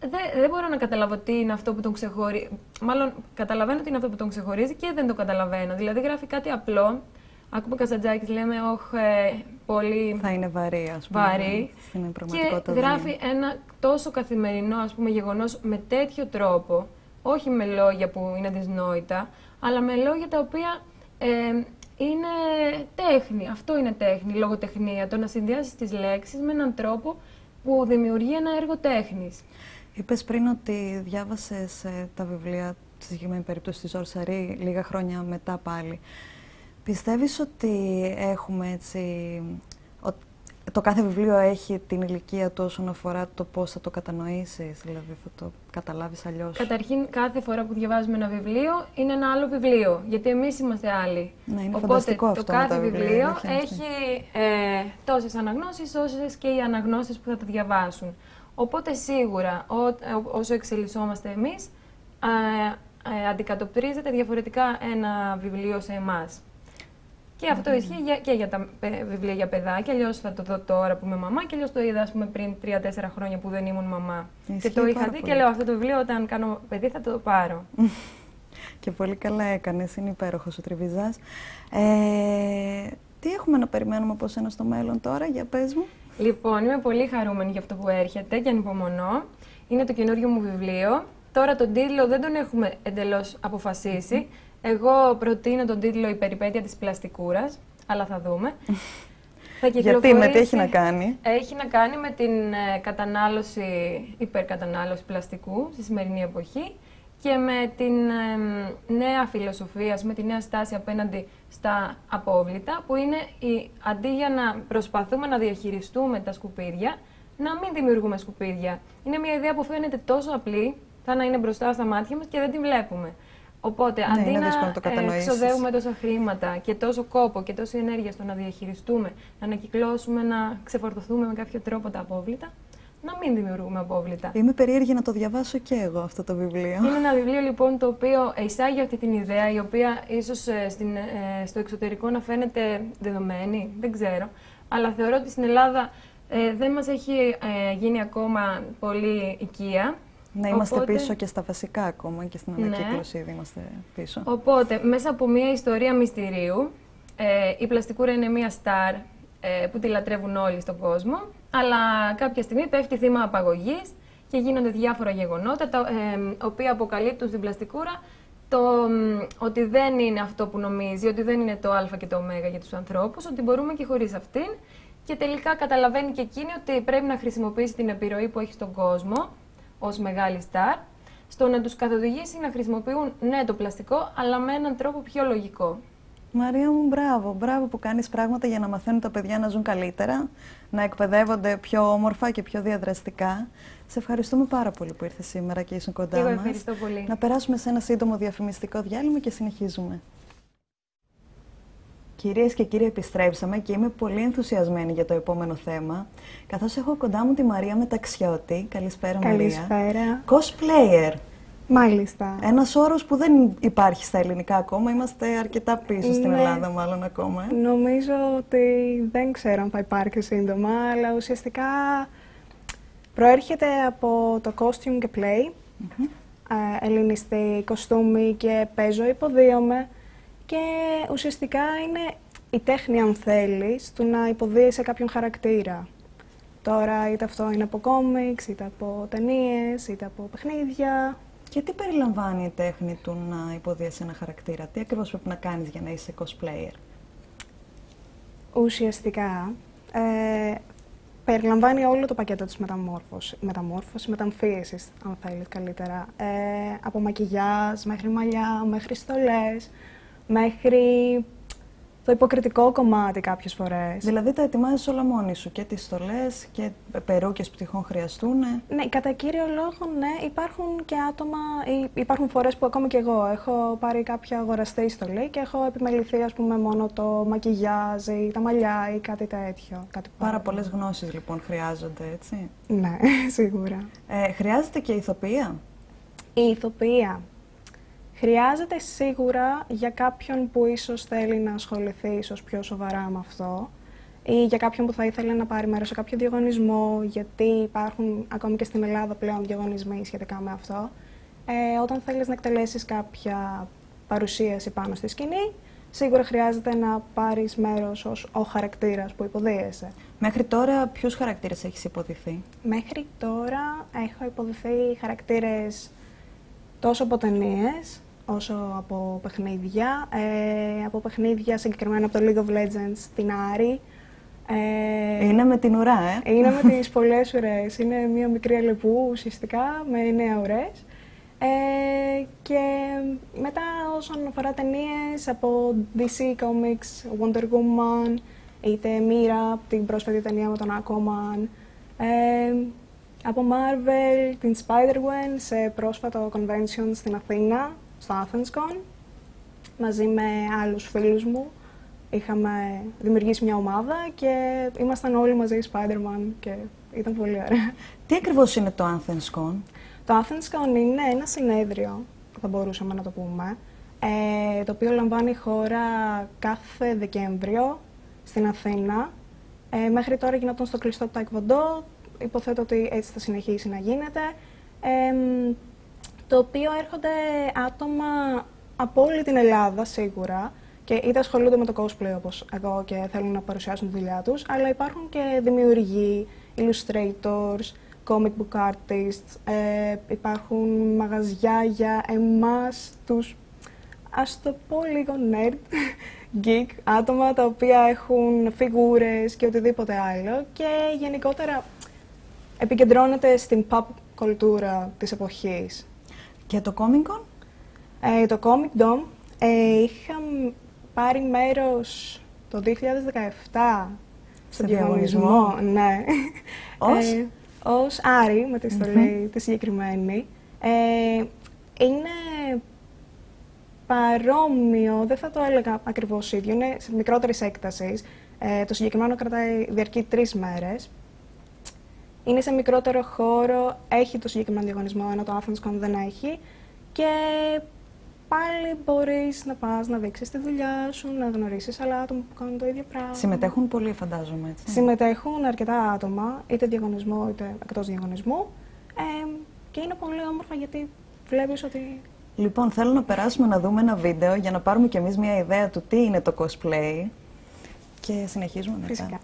δεν, δεν μπορώ να καταλάβω τι είναι αυτό που τον ξεχωρίζει. Μάλλον καταλαβαίνω τι είναι αυτό που τον ξεχωρίζει και δεν το καταλαβαίνω. Δηλαδή γράφει κάτι απλό. Ακούμε Καζαντζάκης, λέμε, Όχι, ε, πολύ. Θα είναι βαρύ, ας πούμε. Βαρύ. Στην και γράφει ένα τόσο καθημερινό ας πούμε, γεγονός με τέτοιο τρόπο, όχι με λόγια που είναι δυσνόητα, αλλά με λόγια τα οποία ε, είναι τέχνη. Αυτό είναι τέχνη, λογοτεχνία. Το να συνδυάσεις τις λέξεις με έναν τρόπο που δημιουργεί ένα έργο τέχνης. Είπες πριν ότι διάβασες ε, τα βιβλία, στη συγκεκριμένη περίπτωση της Ζορσαρή, λίγα χρόνια μετά πάλι. Πιστεύεις ότι έχουμε έτσι... το κάθε βιβλίο έχει την ηλικία του όσον αφορά το πώς θα το κατανοήσεις, δηλαδή θα το καταλάβεις αλλιώς. Καταρχήν, κάθε φορά που διαβάζουμε ένα βιβλίο είναι ένα άλλο βιβλίο, γιατί εμείς είμαστε άλλοι. Ναι, είναι Οπότε, φανταστικό αυτό το κάθε με τα βιβλίο έχει ε, τόσες αναγνώσεις, όσες και οι αναγνώσεις που θα τα διαβάσουν. Οπότε σίγουρα όσο εξελισσόμαστε εμείς, ε, αντικατοπτρίζεται διαφορετικά ένα βιβλίο σε εμάς. Και αυτό ισχύει και για τα βιβλία για παιδάκια. Αλλιώς θα το δω τώρα που είμαι μαμά και αλλιώς το είδα ας πούμε, πριν 3-4 χρόνια που δεν ήμουν μαμά. και το είχα δει και λέω αυτό το βιβλίο όταν κάνω παιδί θα το πάρω. και πολύ καλά έκανες, είναι υπέροχος ο Τριβιζάς. Ε, τι έχουμε να περιμένουμε από σένα στο μέλλον τώρα, για πες μου; Λοιπόν, είμαι πολύ χαρούμενη για αυτό που έρχεται και ανυπομονώ. Είναι το καινούριο μου βιβλίο. Τώρα τον τίτλο δεν τον έχουμε εντελώς αποφασίσει. Εγώ προτείνω τον τίτλο «Η περιπέτεια της πλαστικούρας», αλλά θα δούμε. θα Γιατί, με τι έχει να κάνει; Έχει να κάνει με την ε, κατανάλωση, υπερκατανάλωση πλαστικού στη σημερινή εποχή και με την νέα φιλοσοφία, με τη νέα στάση απέναντι στα απόβλητα, που είναι η, αντί για να προσπαθούμε να διαχειριστούμε τα σκουπίδια, να μην δημιουργούμε σκουπίδια. Είναι μια ιδέα που φαίνεται τόσο απλή, θα να είναι μπροστά στα μάτια μας και δεν την βλέπουμε. Οπότε, ναι, αντί να ε, ξοδεύουμε τόσα χρήματα και τόσο κόπο και τόση ενέργεια στο να διαχειριστούμε, να ανακυκλώσουμε, να ξεφορτωθούμε με κάποιο τρόπο τα απόβλητα, να μην δημιουργούμε απόβλητα. Είμαι περίεργη να το διαβάσω και εγώ αυτό το βιβλίο. Είναι ένα βιβλίο λοιπόν το οποίο εισάγει αυτή την ιδέα, η οποία ίσως ε, ε, στο εξωτερικό να φαίνεται δεδομένη, δεν ξέρω. Αλλά θεωρώ ότι στην Ελλάδα ε, δεν μας έχει γίνει ακόμα πολύ οικία. Να είμαστε πίσω και στα βασικά ακόμα και στην ναι. ανακύκλωση ναι. ήδη είμαστε πίσω. Οπότε, μέσα από μια ιστορία μυστηρίου, η πλαστικούρα είναι μια στάρ που τη λατρεύουν όλοι στον κόσμο αλλά κάποια στιγμή πέφτει θύμα απαγωγής και γίνονται διάφορα γεγονότα, τα ε, οποία αποκαλύπτουν στην πλαστικούρα το ότι δεν είναι αυτό που νομίζει, ότι δεν είναι το α και το ω για τους ανθρώπους, ότι μπορούμε και χωρίς αυτήν και τελικά καταλαβαίνει και εκείνη ότι πρέπει να χρησιμοποιήσει την επιρροή που έχει στον κόσμο ως μεγάλη στάρ, στο να τους καθοδηγήσει να χρησιμοποιούν ναι το πλαστικό, αλλά με έναν τρόπο πιο λογικό. Μαρία μου, μπράβο. Μπράβο που κάνεις πράγματα για να μαθαίνουν τα παιδιά να ζουν καλύτερα, να εκπαιδεύονται πιο όμορφα και πιο διαδραστικά. Σε ευχαριστούμε πάρα πολύ που ήρθες σήμερα και ήσουν κοντά Εγώ ευχαριστώ πολύ. Να περάσουμε σε ένα σύντομο διαφημιστικό διάλειμμα και συνεχίζουμε. Κυρίες και κύριοι, επιστρέψαμε και είμαι πολύ ενθουσιασμένη για το επόμενο θέμα, καθώς έχω κοντά μου τη Μαρία Μεταξιώτη. Καλησπέρα, Καλησπέρα. Μαρία. Cosplayer. Μάλιστα. Ένας όρος που δεν υπάρχει στα ελληνικά ακόμα. Είμαστε αρκετά πίσω στην ναι. Ελλάδα, μάλλον ακόμα. Ε. Νομίζω ότι δεν ξέρω αν θα υπάρχει σύντομα, αλλά ουσιαστικά προέρχεται από το costume και play. Mm ελληνιστή, κοστούμι και παίζω, υποδίωμαι. Και ουσιαστικά είναι η τέχνη, αν θέλεις, του να υποδίεσαι κάποιον χαρακτήρα. Τώρα, είτε αυτό είναι από κόμιξ, είτε από ταινίες, είτε από παιχνίδια, και τι περιλαμβάνει η τέχνη του να υποδίεσαι ένα χαρακτήρα, τι ακριβώς πρέπει να κάνεις για να είσαι cosplayer; Ουσιαστικά, ε, περιλαμβάνει όλο το πακέτο της μεταμόρφωσης, μεταμόρφωσης μεταμφίεσης, αν θέλεις καλύτερα. Ε, από μακιγιάζ, μέχρι μαλλιά, μέχρι στολές, μέχρι το υποκριτικό κομμάτι κάποιες φορές. Δηλαδή τα ετοιμάζεις όλα μόνη σου και τις στολές και περούκες που τυχόν χρειαστούν. Ναι, κατά κύριο λόγο ναι, υπάρχουν και άτομα, υπάρχουν φορές που ακόμα και εγώ έχω πάρει κάποια αγοραστή στολή και έχω επιμεληθεί ας πούμε μόνο το μακιγιάζ ή τα μαλλιά ή κάτι τέτοιο. Κάτι Πάρα πολλές γνώσεις λοιπόν χρειάζονται, έτσι. Ναι, σίγουρα. Ε, χρειάζεται και ηθοποιία; Η ηθοποιία Χρειάζεται σίγουρα για κάποιον που ίσως θέλει να ασχοληθεί ίσως πιο σοβαρά με αυτό ή για κάποιον που θα ήθελε να πάρει μέρος σε κάποιο διαγωνισμό, γιατί υπάρχουν ακόμη και στην Ελλάδα πλέον διαγωνισμοί σχετικά με αυτό. Ε, όταν θέλεις να εκτελέσεις κάποια παρουσίαση πάνω στη σκηνή, σίγουρα χρειάζεται να πάρεις μέρος ως ο χαρακτήρας που υποδίεσαι. Μέχρι τώρα ποιους χαρακτήρες έχεις υποδηθεί; Μέχρι τώρα έχω υποδηθεί χαρακτήρες τόσο από ταινίες όσο από παιχνίδια. Ε, από παιχνίδια συγκεκριμένα από το League of Legends, την Άρη. Ε, είναι με την ουρά, ε! Είναι με τις πολλές ουρές. Είναι μια μικρή αλεπού ουσιαστικά με εννέα ουρές. Ε, και μετά όσον αφορά ταινίες από DC Comics, Wonder Woman, είτε Μοίρα, την πρόσφατη ταινία με τον Aquaman, ε, από Marvel, την Spider-Gwen σε πρόσφατο convention στην Αθήνα, στο AthensCon, μαζί με άλλους φίλους μου. Είχαμε δημιουργήσει μια ομάδα και ήμασταν όλοι μαζί Spider-Man και ήταν πολύ ωραία. Τι ακριβώς είναι το AthensCon? Το AthensCon είναι ένα συνέδριο, θα μπορούσαμε να το πούμε, ε, το οποίο λαμβάνει χώρα κάθε Δεκέμβριο στην Αθήνα. Ε, μέχρι τώρα γινόταν στο κλειστό Taekwondo, υποθέτω ότι έτσι θα συνεχίσει να γίνεται. Ε, το οποίο έρχονται άτομα από όλη την Ελλάδα σίγουρα και είτε ασχολούνται με το cosplay όπως εγώ και θέλουν να παρουσιάσουν τη δουλειά τους, αλλά υπάρχουν και δημιουργοί, illustrators, comic book artists, ε, υπάρχουν μαγαζιά για εμάς τους, ας το πω λίγο nerd, geek, άτομα τα οποία έχουν φιγούρες και οτιδήποτε άλλο και γενικότερα επικεντρώνεται στην pop κουλτούρα της εποχής. Και το Comic Con? Ε, το Comic Dome ε, είχα πάρει μέρος το 2017 στον διαγωνισμό. Ναι. Ως; Ε, ως Άρη, με τη στολή τη συγκεκριμένη. Ε, είναι παρόμοιο, δεν θα το έλεγα ακριβώς ίδιο, είναι σε μικρότερης έκτασης. Ε, το συγκεκριμένο κρατάει διαρκεί τρεις μέρες. Είναι σε μικρότερο χώρο, έχει το συγκεκριμένο διαγωνισμό, ενώ το Athens Con δεν έχει. Και πάλι μπορείς να πας να δείξεις τη δουλειά σου, να γνωρίσεις άλλα άτομα που κάνουν το ίδιο πράγμα. Συμμετέχουν πολλοί, φαντάζομαι. Έτσι. Συμμετέχουν αρκετά άτομα, είτε διαγωνισμό είτε εκτός διαγωνισμού. Ε, και είναι πολύ όμορφα γιατί βλέπεις ότι. Λοιπόν, θέλω να περάσουμε να δούμε ένα βίντεο για να πάρουμε κι εμείς μια ιδέα του τι είναι το cosplay. Και συνεχίζουμε μετά. Φυσικά.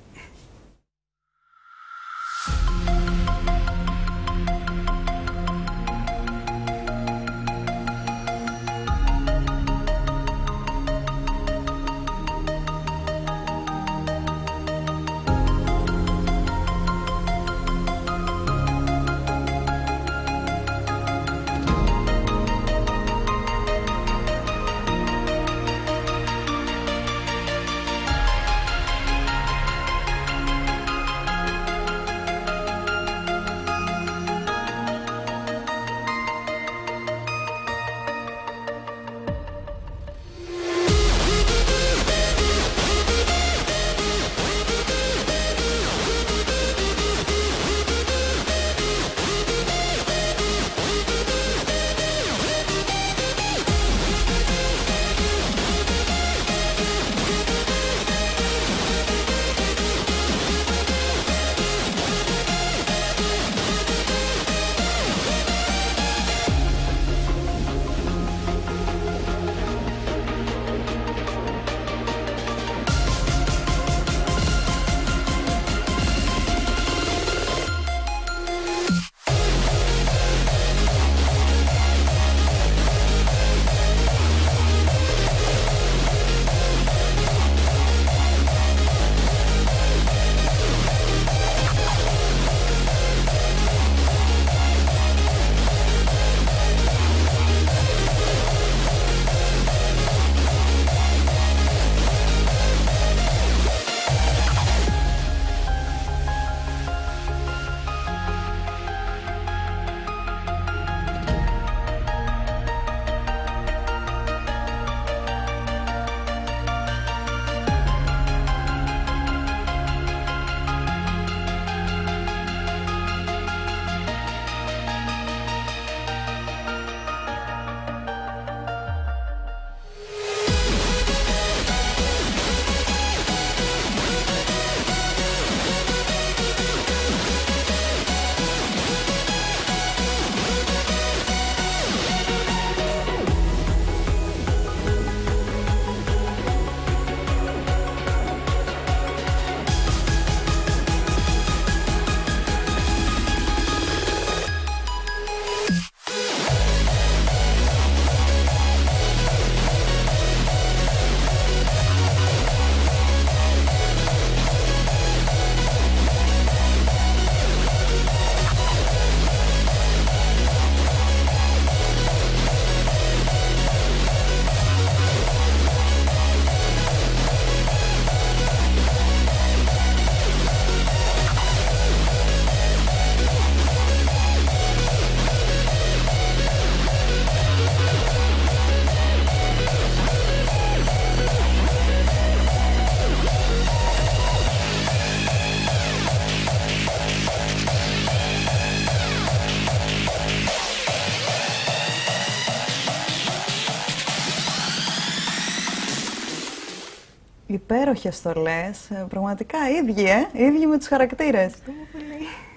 Υπέροχες στολές. Ε, πραγματικά, ίδιοι, ε, ίδιοι με τους χαρακτήρες.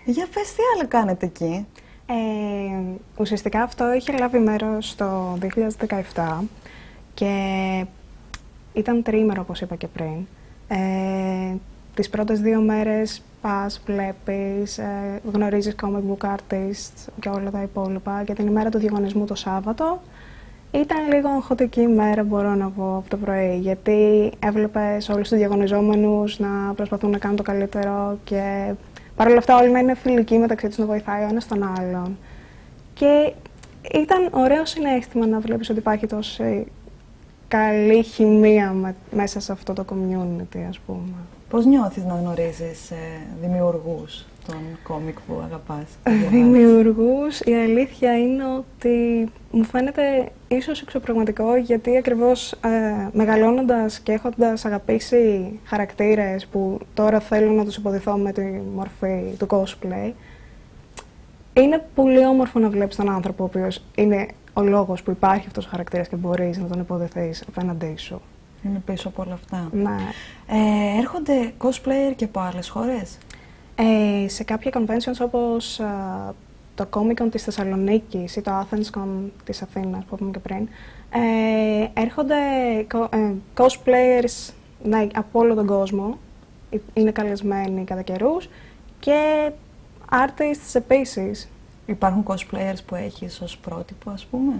Για πες, τι άλλο κάνετε εκεί; Ε, ουσιαστικά αυτό είχε λάβει μέρος το 2017 και ήταν τρίμερο, όπως είπα και πριν. Ε, τις πρώτες δύο μέρες πας, βλέπεις, ε, γνωρίζεις comic book artists και όλα τα υπόλοιπα. Και την ημέρα του διαγωνισμού το Σάββατο ήταν λίγο αγχωτική ημέρα, μπορώ να πω, από το πρωί. Γιατί έβλεπες όλους τους διαγωνιζόμενους να προσπαθούν να κάνουν το καλύτερο και Παρ' όλα αυτά, όλοι να είναι φιλικοί μεταξύ τους, να βοηθάει ο ένας τον άλλον. Και ήταν ωραίο συνέστημα να βλέπεις ότι υπάρχει τόση καλή χημεία με, μέσα σε αυτό το community, ας πούμε. Πώς νιώθεις να γνωρίζεις ε, δημιουργούς; Των κόμικ που αγαπάς. Δημιουργούς, η αλήθεια είναι ότι μου φαίνεται ίσως εξωπραγματικό γιατί ακριβώς ε, μεγαλώνοντας και έχοντας αγαπήσει χαρακτήρες που τώρα θέλω να τους υποδηθώ με τη μορφή του cosplay είναι πολύ όμορφο να βλέπεις τον άνθρωπο ο οποίος είναι ο λόγος που υπάρχει αυτός ο χαρακτήρας και μπορείς να τον υποδηθείς απέναντί σου. Είναι πίσω από όλα αυτά. Ναι. Ε, έρχονται cosplayer και από άλλες χώρες; Ε, σε κάποια conventions όπως το Comic Con της Θεσσαλονίκης ή το Athens Con της Αθήνας που είπαμε και πριν, ε, έρχονται ε, cosplayers ναι, από όλο τον κόσμο, ε, είναι καλεσμένοι κατά καιρούς και artists επίσης. Υπάρχουν cosplayers που έχεις ως πρότυπο, ας πούμε;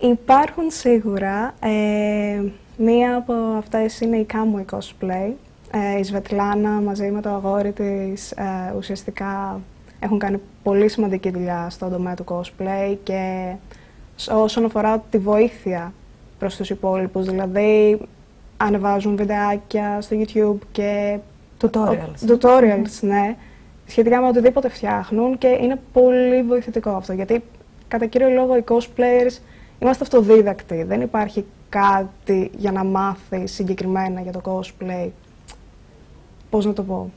Υπάρχουν σίγουρα. Ε, μία από αυτές είναι η Kamui Cosplay. Ε, η Σβετλάνα μαζί με το αγόρι της ε, ουσιαστικά έχουν κάνει πολύ σημαντική δουλειά στον τομέα του cosplay και όσον αφορά τη βοήθεια προς τους υπόλοιπους, δηλαδή ανεβάζουν βιντεάκια στο YouTube και... Tutorials. Tutorials, ναι, σχετικά με οτιδήποτε φτιάχνουν και είναι πολύ βοηθητικό αυτό, γιατί κατά κύριο λόγο οι cosplayers είμαστε αυτοδίδακτοι, δεν υπάρχει κάτι για να μάθεις συγκεκριμένα για το cosplay. Πώς να το πω.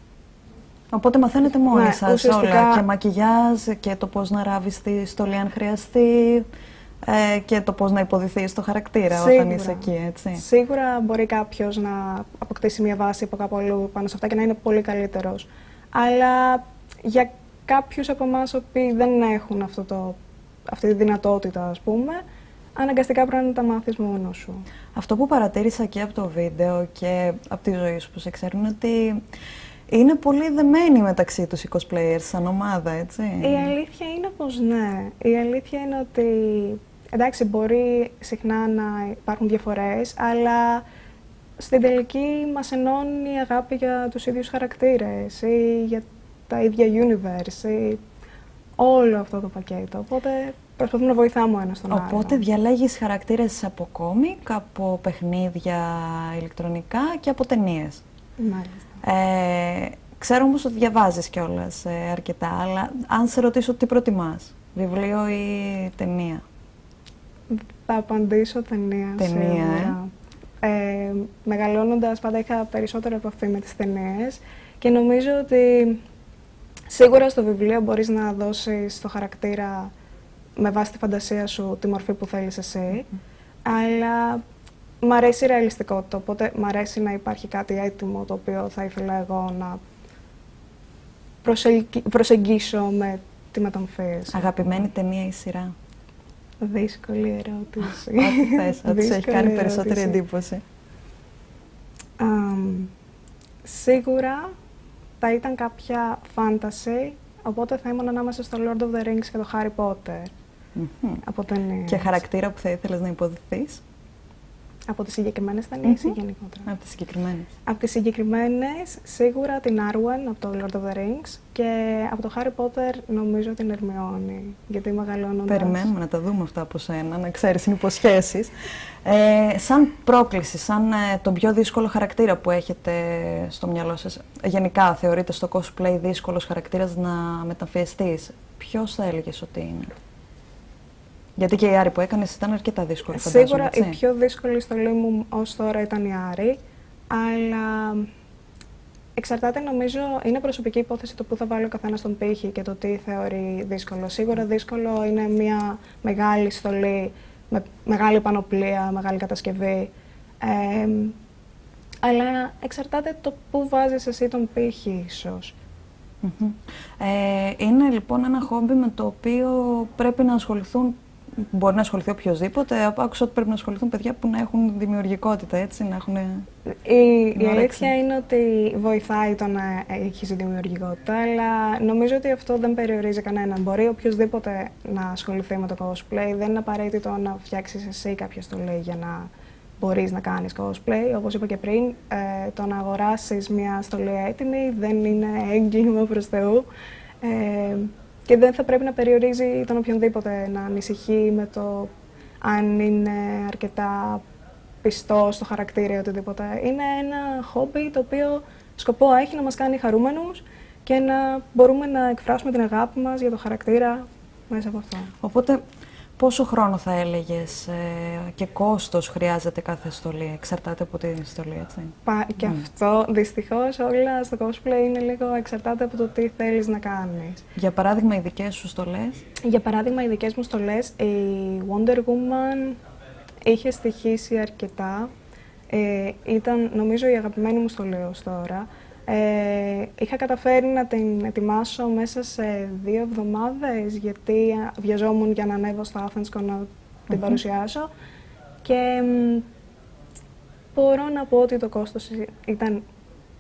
Οπότε μαθαίνετε μόνοι ναι, σας όλα. Και μακιγιάζ και το πώς να ράβεις τη στολή αν χρειαστεί ε, και το πώς να υποδηθείς το χαρακτήρα Σίγουρα. όταν είσαι εκεί, έτσι. Σίγουρα μπορεί κάποιος να αποκτήσει μια βάση από κάπου αλλού πάνω σε αυτά και να είναι πολύ καλύτερος. Αλλά για κάποιους από εμάς οποίοι δεν έχουν αυτό το, αυτή τη δυνατότητα, ας πούμε, αναγκαστικά πρέπει να τα μάθεις μόνος σου. Αυτό που παρατήρησα και από το βίντεο και από τη ζωή σου που σε ξέρουν ότι είναι πολύ δεμένοι μεταξύ τους οι cosplayers σαν ομάδα, έτσι. Η αλήθεια είναι πως ναι. Η αλήθεια είναι ότι, εντάξει, μπορεί συχνά να υπάρχουν διαφορές, αλλά στην τελική μας ενώνει η αγάπη για τους ίδιους χαρακτήρες ή για τα ίδια universe ή όλο αυτό το πακέτο. Οπότε προσπαθούμε να βοηθάμε ο ένας τον άλλο. Οπότε διαλέγεις χαρακτήρες από κόμικ, από παιχνίδια ηλεκτρονικά και από ταινίες. Μάλιστα. Ε, ξέρω όμως ότι διαβάζεις κιόλας ε, αρκετά, αλλά αν σε ρωτήσω τι προτιμάς, βιβλίο ή ταινία; Θα απαντήσω ταινία. Ταινία, σίγουρα. ε. ε μεγαλώνοντας πάντα είχα περισσότερο επαφή με τις ταινίες και νομίζω ότι σίγουρα στο βιβλίο μπορείς να δώσεις το χαρακτήρα με βάση τη φαντασία σου τη μορφή που θέλεις εσύ, αλλά Μ' αρέσει η ρεαλιστικότητα, οπότε μ' αρέσει να υπάρχει κάτι έτοιμο το οποίο θα ήθελα εγώ να προσεγγίσω με τη μεταμφίεση. Αγαπημένη ταινία ή σειρά; Δύσκολη ερώτηση. Ό,τι θες, ό,τι σου έχει κάνει περισσότερη εντύπωση. σίγουρα θα ήταν κάποια fantasy, οπότε θα ήμουν ανάμεσα στο Lord of the Rings και το Harry Potter. Από ταινίες. Και χαρακτήρα που θα ήθελες να υποδηθείς; Από τις συγκεκριμένες ταινίες ή γενικότερα; Από τις συγκεκριμένες. Από τις συγκεκριμένες, σίγουρα την Arwen από το Lord of the Rings και από το Harry Potter νομίζω την Ερμιόνη. Γιατί μεγαλώνοντα. Περιμένουμε να τα δούμε αυτά από σένα, να ξέρεις, είναι υποσχέσεις. Ε, σαν πρόκληση, σαν ε, τον πιο δύσκολο χαρακτήρα που έχετε στο μυαλό σας, γενικά θεωρείτε στο cosplay δύσκολος χαρακτήρας να μεταφιεστείς, ποιος θα έλεγες ότι είναι; Γιατί και η Άρη που έκανες ήταν αρκετά δύσκολη. Σίγουρα η πιο δύσκολη στολή μου ως τώρα ήταν η Άρη. Αλλά εξαρτάται, νομίζω, είναι προσωπική υπόθεση το που θα βάλει ο καθένας τον πύχη και το τι θεωρεί δύσκολο. Σίγουρα δύσκολο είναι μια μεγάλη στολή με μεγάλη πανοπλία, μεγάλη κατασκευή. Ε, Αλλά εξαρτάται το πού βάζεις εσύ τον πύχη ίσως. Μμμ. Ε, είναι λοιπόν ένα χόμπι με το οποίο πρέπει να ασχοληθούν, μπορεί να ασχοληθεί οποιοδήποτε. Άκουσα ότι πρέπει να ασχοληθούν παιδιά που να έχουν δημιουργικότητα, έτσι, να έχουν... Η, η όρεξη. αλήθεια είναι ότι βοηθάει το να έχεις δημιουργικότητα, αλλά νομίζω ότι αυτό δεν περιορίζει κανέναν. Μπορεί οποιοδήποτε να ασχοληθεί με το cosplay. Δεν είναι απαραίτητο να φτιάξεις εσύ κάποια στολή για να μπορείς να κάνεις cosplay. Όπως είπα και πριν, ε, το να αγοράσεις μια στολή έτοιμη δεν είναι έγκλημα προς Θεού. Ε, και δεν θα πρέπει να περιορίζει τον οποιονδήποτε να ανησυχεί με το αν είναι αρκετά πιστό στο χαρακτήρα ή οτιδήποτε. Είναι ένα χόμπι το οποίο σκοπό έχει να μας κάνει χαρούμενους και να μπορούμε να εκφράσουμε την αγάπη μας για το χαρακτήρα μέσα από αυτό. Οπότε, πόσο χρόνο θα έλεγες ε, και κόστος χρειάζεται κάθε στολή, εξαρτάται από την στολή, έτσι. Πα- Και αυτό δυστυχώς όλα στο cosplay είναι λίγο εξαρτάται από το τι θέλεις να κάνεις. Για παράδειγμα, οι δικές σου στολές; Για παράδειγμα, οι δικές μου στολές, η Wonder Woman είχε στοιχήσει αρκετά. Ε, ήταν, νομίζω, η αγαπημένη μου στολή ως τώρα. Ε, είχα καταφέρει να την ετοιμάσω μέσα σε δύο εβδομάδες, γιατί α, βιαζόμουν για να ανέβω στο Athens Con να την παρουσιάσω. Και μ, μπορώ να πω ότι το κόστος ήταν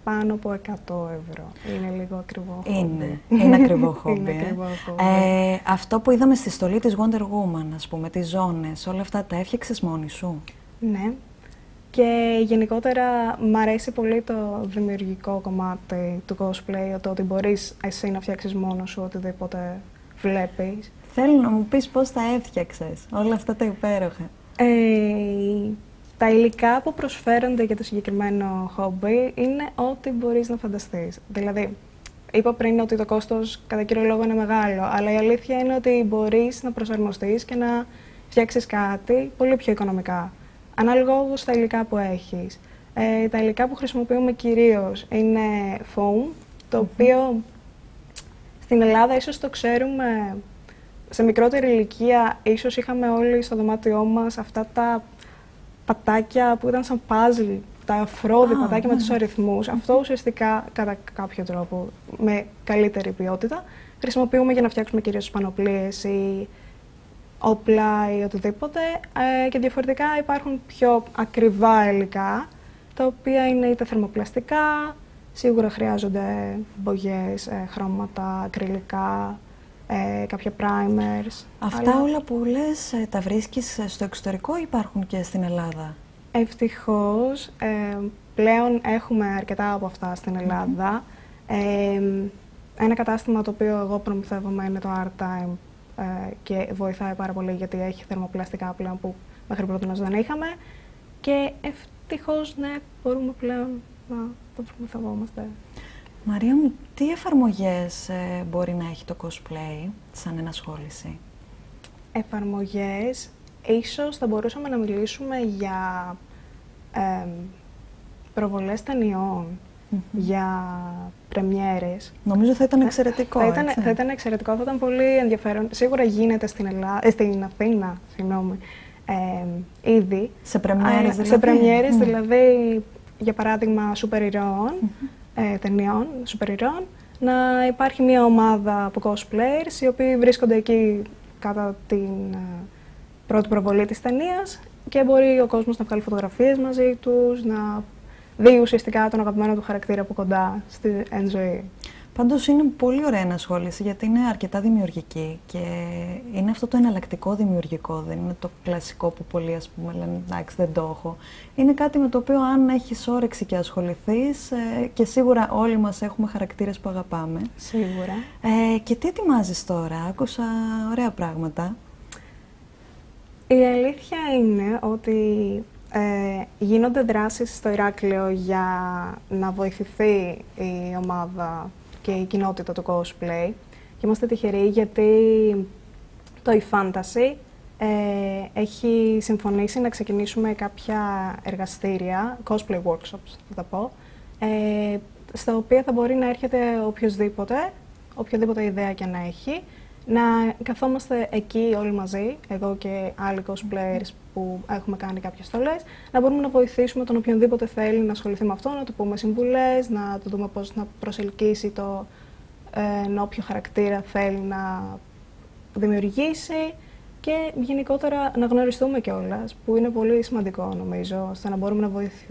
πάνω από 100 ευρώ. Είναι λίγο ακριβό. Είναι, χόμπι. είναι ακριβό χόμπι. Είναι ε. ακριβό χόμπι. Ε, αυτό που είδαμε στη στολή της Wonder Woman, ας πούμε, τις ζώνες, όλα αυτά τα έφτιαξες μόνη σου; Ναι. Και γενικότερα μ' αρέσει πολύ το δημιουργικό κομμάτι του cosplay, το ότι μπορείς εσύ να φτιάξεις μόνος σου οτιδήποτε βλέπεις. Θέλω να μου πεις πώς τα έφτιαξες, όλα αυτά τα υπέροχα. Ε, τα υλικά που προσφέρονται για το συγκεκριμένο χόμπι είναι ό,τι μπορείς να φανταστείς. Δηλαδή, είπα πριν ότι το κόστος κατά κύριο λόγο είναι μεγάλο, αλλά η αλήθεια είναι ότι μπορείς να προσαρμοστείς και να φτιάξεις κάτι πολύ πιο οικονομικά, ανάλογα όμως στα υλικά που έχεις. Ε, τα υλικά που χρησιμοποιούμε κυρίως είναι foam, το οποίο στην Ελλάδα ίσως το ξέρουμε σε μικρότερη ηλικία, ίσως είχαμε όλοι στο δωμάτιό μας αυτά τα πατάκια που ήταν σαν puzzle, τα αφρόδη Α, πατάκια με ναι. τους αριθμούς. Αυτό ουσιαστικά, κατά κάποιο τρόπο, με καλύτερη ποιότητα, χρησιμοποιούμε για να φτιάξουμε κυρίως πανοπλίες ή όπλα ή οτιδήποτε. Ε, και διαφορετικά υπάρχουν πιο ακριβά υλικά, τα οποία είναι είτε θερμοπλαστικά, σίγουρα χρειάζονται μπογιές, ε, χρώματα, ακριλικά, ε, κάποια primers. Αυτά αλλά όλα που λες ε, τα βρίσκεις ε, στο εξωτερικό ή υπάρχουν και στην Ελλάδα; Ευτυχώς, ε, πλέον έχουμε αρκετά από αυτά στην Ελλάδα. Ε, ένα κατάστημα το οποίο εγώ προμηθεύομαι είναι το Art Time ε, και βοηθάει πάρα πολύ γιατί έχει θερμοπλαστικά πλέον που μέχρι πρώτη δεν είχαμε. Και ευτυχώς, ναι, μπορούμε πλέον να το προμηθευόμαστε. Μαρία μου, τι εφαρμογές ε, μπορεί να έχει το cosplay σαν ενασχόληση; εφαρμογές, ίσως θα μπορούσαμε να μιλήσουμε για ε, προβολές ταινιών, για πρεμιέρες. Νομίζω θα ήταν εξαιρετικό, Θα ήταν, έτσι. θα ήταν εξαιρετικό, θα ήταν πολύ ενδιαφέρον. Σίγουρα γίνεται στην, Ελλάδα, ε, στην Αθήνα, συγγνώμη, ε, ήδη. Σε πρεμιέρες Αλλά- δηλαδή. Σε πρεμιέρες, Μμ. δηλαδή, για παράδειγμα, σούπερ ηρώων, ε, ταινιών, σούπερ ηρώων, να υπάρχει μια ομάδα από cosplayers, οι οποίοι βρίσκονται εκεί κατά την ε, πρώτη προβολή της ταινίας και μπορεί ο κόσμος να βγάλει φωτογραφίες μαζί τους, να δει ουσιαστικά τον αγαπημένο του χαρακτήρα από κοντά στη εν ζωή. Πάντως είναι πολύ ωραία ενασχόληση γιατί είναι αρκετά δημιουργική και είναι αυτό το εναλλακτικό δημιουργικό, δεν είναι το κλασικό που πολλοί ας πούμε λένε εντάξει δεν το έχω. Είναι κάτι με το οποίο αν έχεις όρεξη και ασχοληθείς ε, και σίγουρα όλοι μας έχουμε χαρακτήρες που αγαπάμε. Σίγουρα. Ε, και τι ετοιμάζεις τώρα, άκουσα ωραία πράγματα. Η αλήθεια είναι ότι ε, γίνονται δράσεις στο Ηράκλειο για να βοηθηθεί η ομάδα και η κοινότητα του cosplay. Και είμαστε τυχεροί γιατί το eFantasy ε, έχει συμφωνήσει να ξεκινήσουμε κάποια εργαστήρια, cosplay workshops θα τα πω, ε, στα οποία θα μπορεί να έρχεται οποιοδήποτε, οποιοδήποτε ιδέα και να έχει, να καθόμαστε εκεί όλοι μαζί, εγώ και άλλοι cosplayers που έχουμε κάνει κάποιες στολές, να μπορούμε να βοηθήσουμε τον οποιονδήποτε θέλει να ασχοληθεί με αυτό, να του πούμε συμβουλές, να του δούμε πώς να προσελκύσει το ε, όποιο χαρακτήρα θέλει να δημιουργήσει και γενικότερα να γνωριστούμε κιόλας, που είναι πολύ σημαντικό νομίζω, ώστε να μπορούμε να,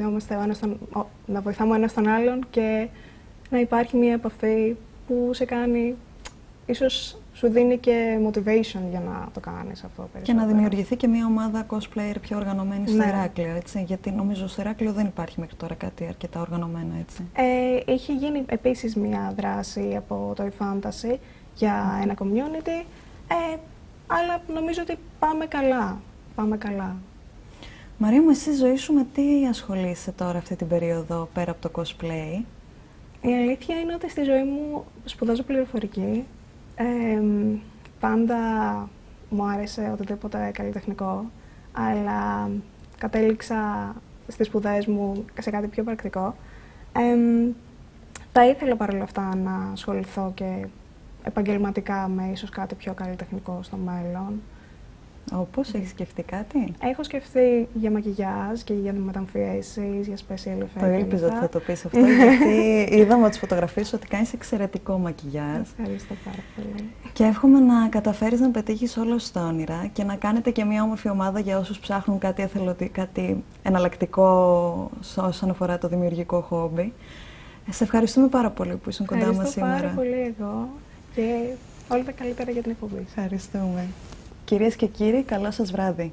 βοηθάμε τον, να βοηθάμε ένας τον άλλον και να υπάρχει μια επαφή που σε κάνει, ίσως σου δίνει και motivation για να το κάνεις αυτό περισσότερο. Και να δημιουργηθεί και μια ομάδα cosplayer πιο οργανωμένη στο Ναι. Ηράκλειο, έτσι, γιατί νομίζω στο Ηράκλειο δεν υπάρχει μέχρι τώρα κάτι αρκετά οργανωμένο, έτσι. Ε, είχε γίνει επίσης μια δράση από το eFantasy για ένα community, ε, αλλά νομίζω ότι πάμε καλά. Πάμε καλά. Μαρία μου, εσύ ζωή σου με τι ασχολείσαι τώρα αυτή την περίοδο πέρα από το cosplay; Η αλήθεια είναι ότι στη ζωή μου σπουδάζω πληροφορική. Ε, μ, πάντα μου άρεσε οτιδήποτε καλλιτεχνικό, αλλά κατέληξα στις σπουδές μου σε κάτι πιο πρακτικό. Ε, μ, θα ήθελα παρόλα αυτά να ασχοληθώ και επαγγελματικά με ίσως κάτι πιο καλλιτεχνικό στο μέλλον. Όπως, έχεις σκεφτεί κάτι; Έχω σκεφτεί για μακιγιάζ και για μεταμφιέσεις, για special effects. Το και ήλπιζα ότι αυτά. θα το πεις αυτό, γιατί είδαμε τις φωτογραφίες σου ότι κάνεις εξαιρετικό μακιγιάζ. Ευχαριστώ πάρα πολύ. Και εύχομαι να καταφέρεις να πετύχεις όλα σου τα όνειρα και να κάνετε και μια όμορφη ομάδα για όσους ψάχνουν κάτι, εθελοντή, κάτι εναλλακτικό σ- όσον αφορά το δημιουργικό χόμπι. Ε, Σε ευχαριστούμε πάρα πολύ που ήσουν κοντά μας Ευχαριστώ σήμερα. πάρα πολύ εγώ και όλα τα καλύτερα για την εκπομπή. Ευχαριστούμε. Κυρίες και κύριοι, καλό σας βράδυ.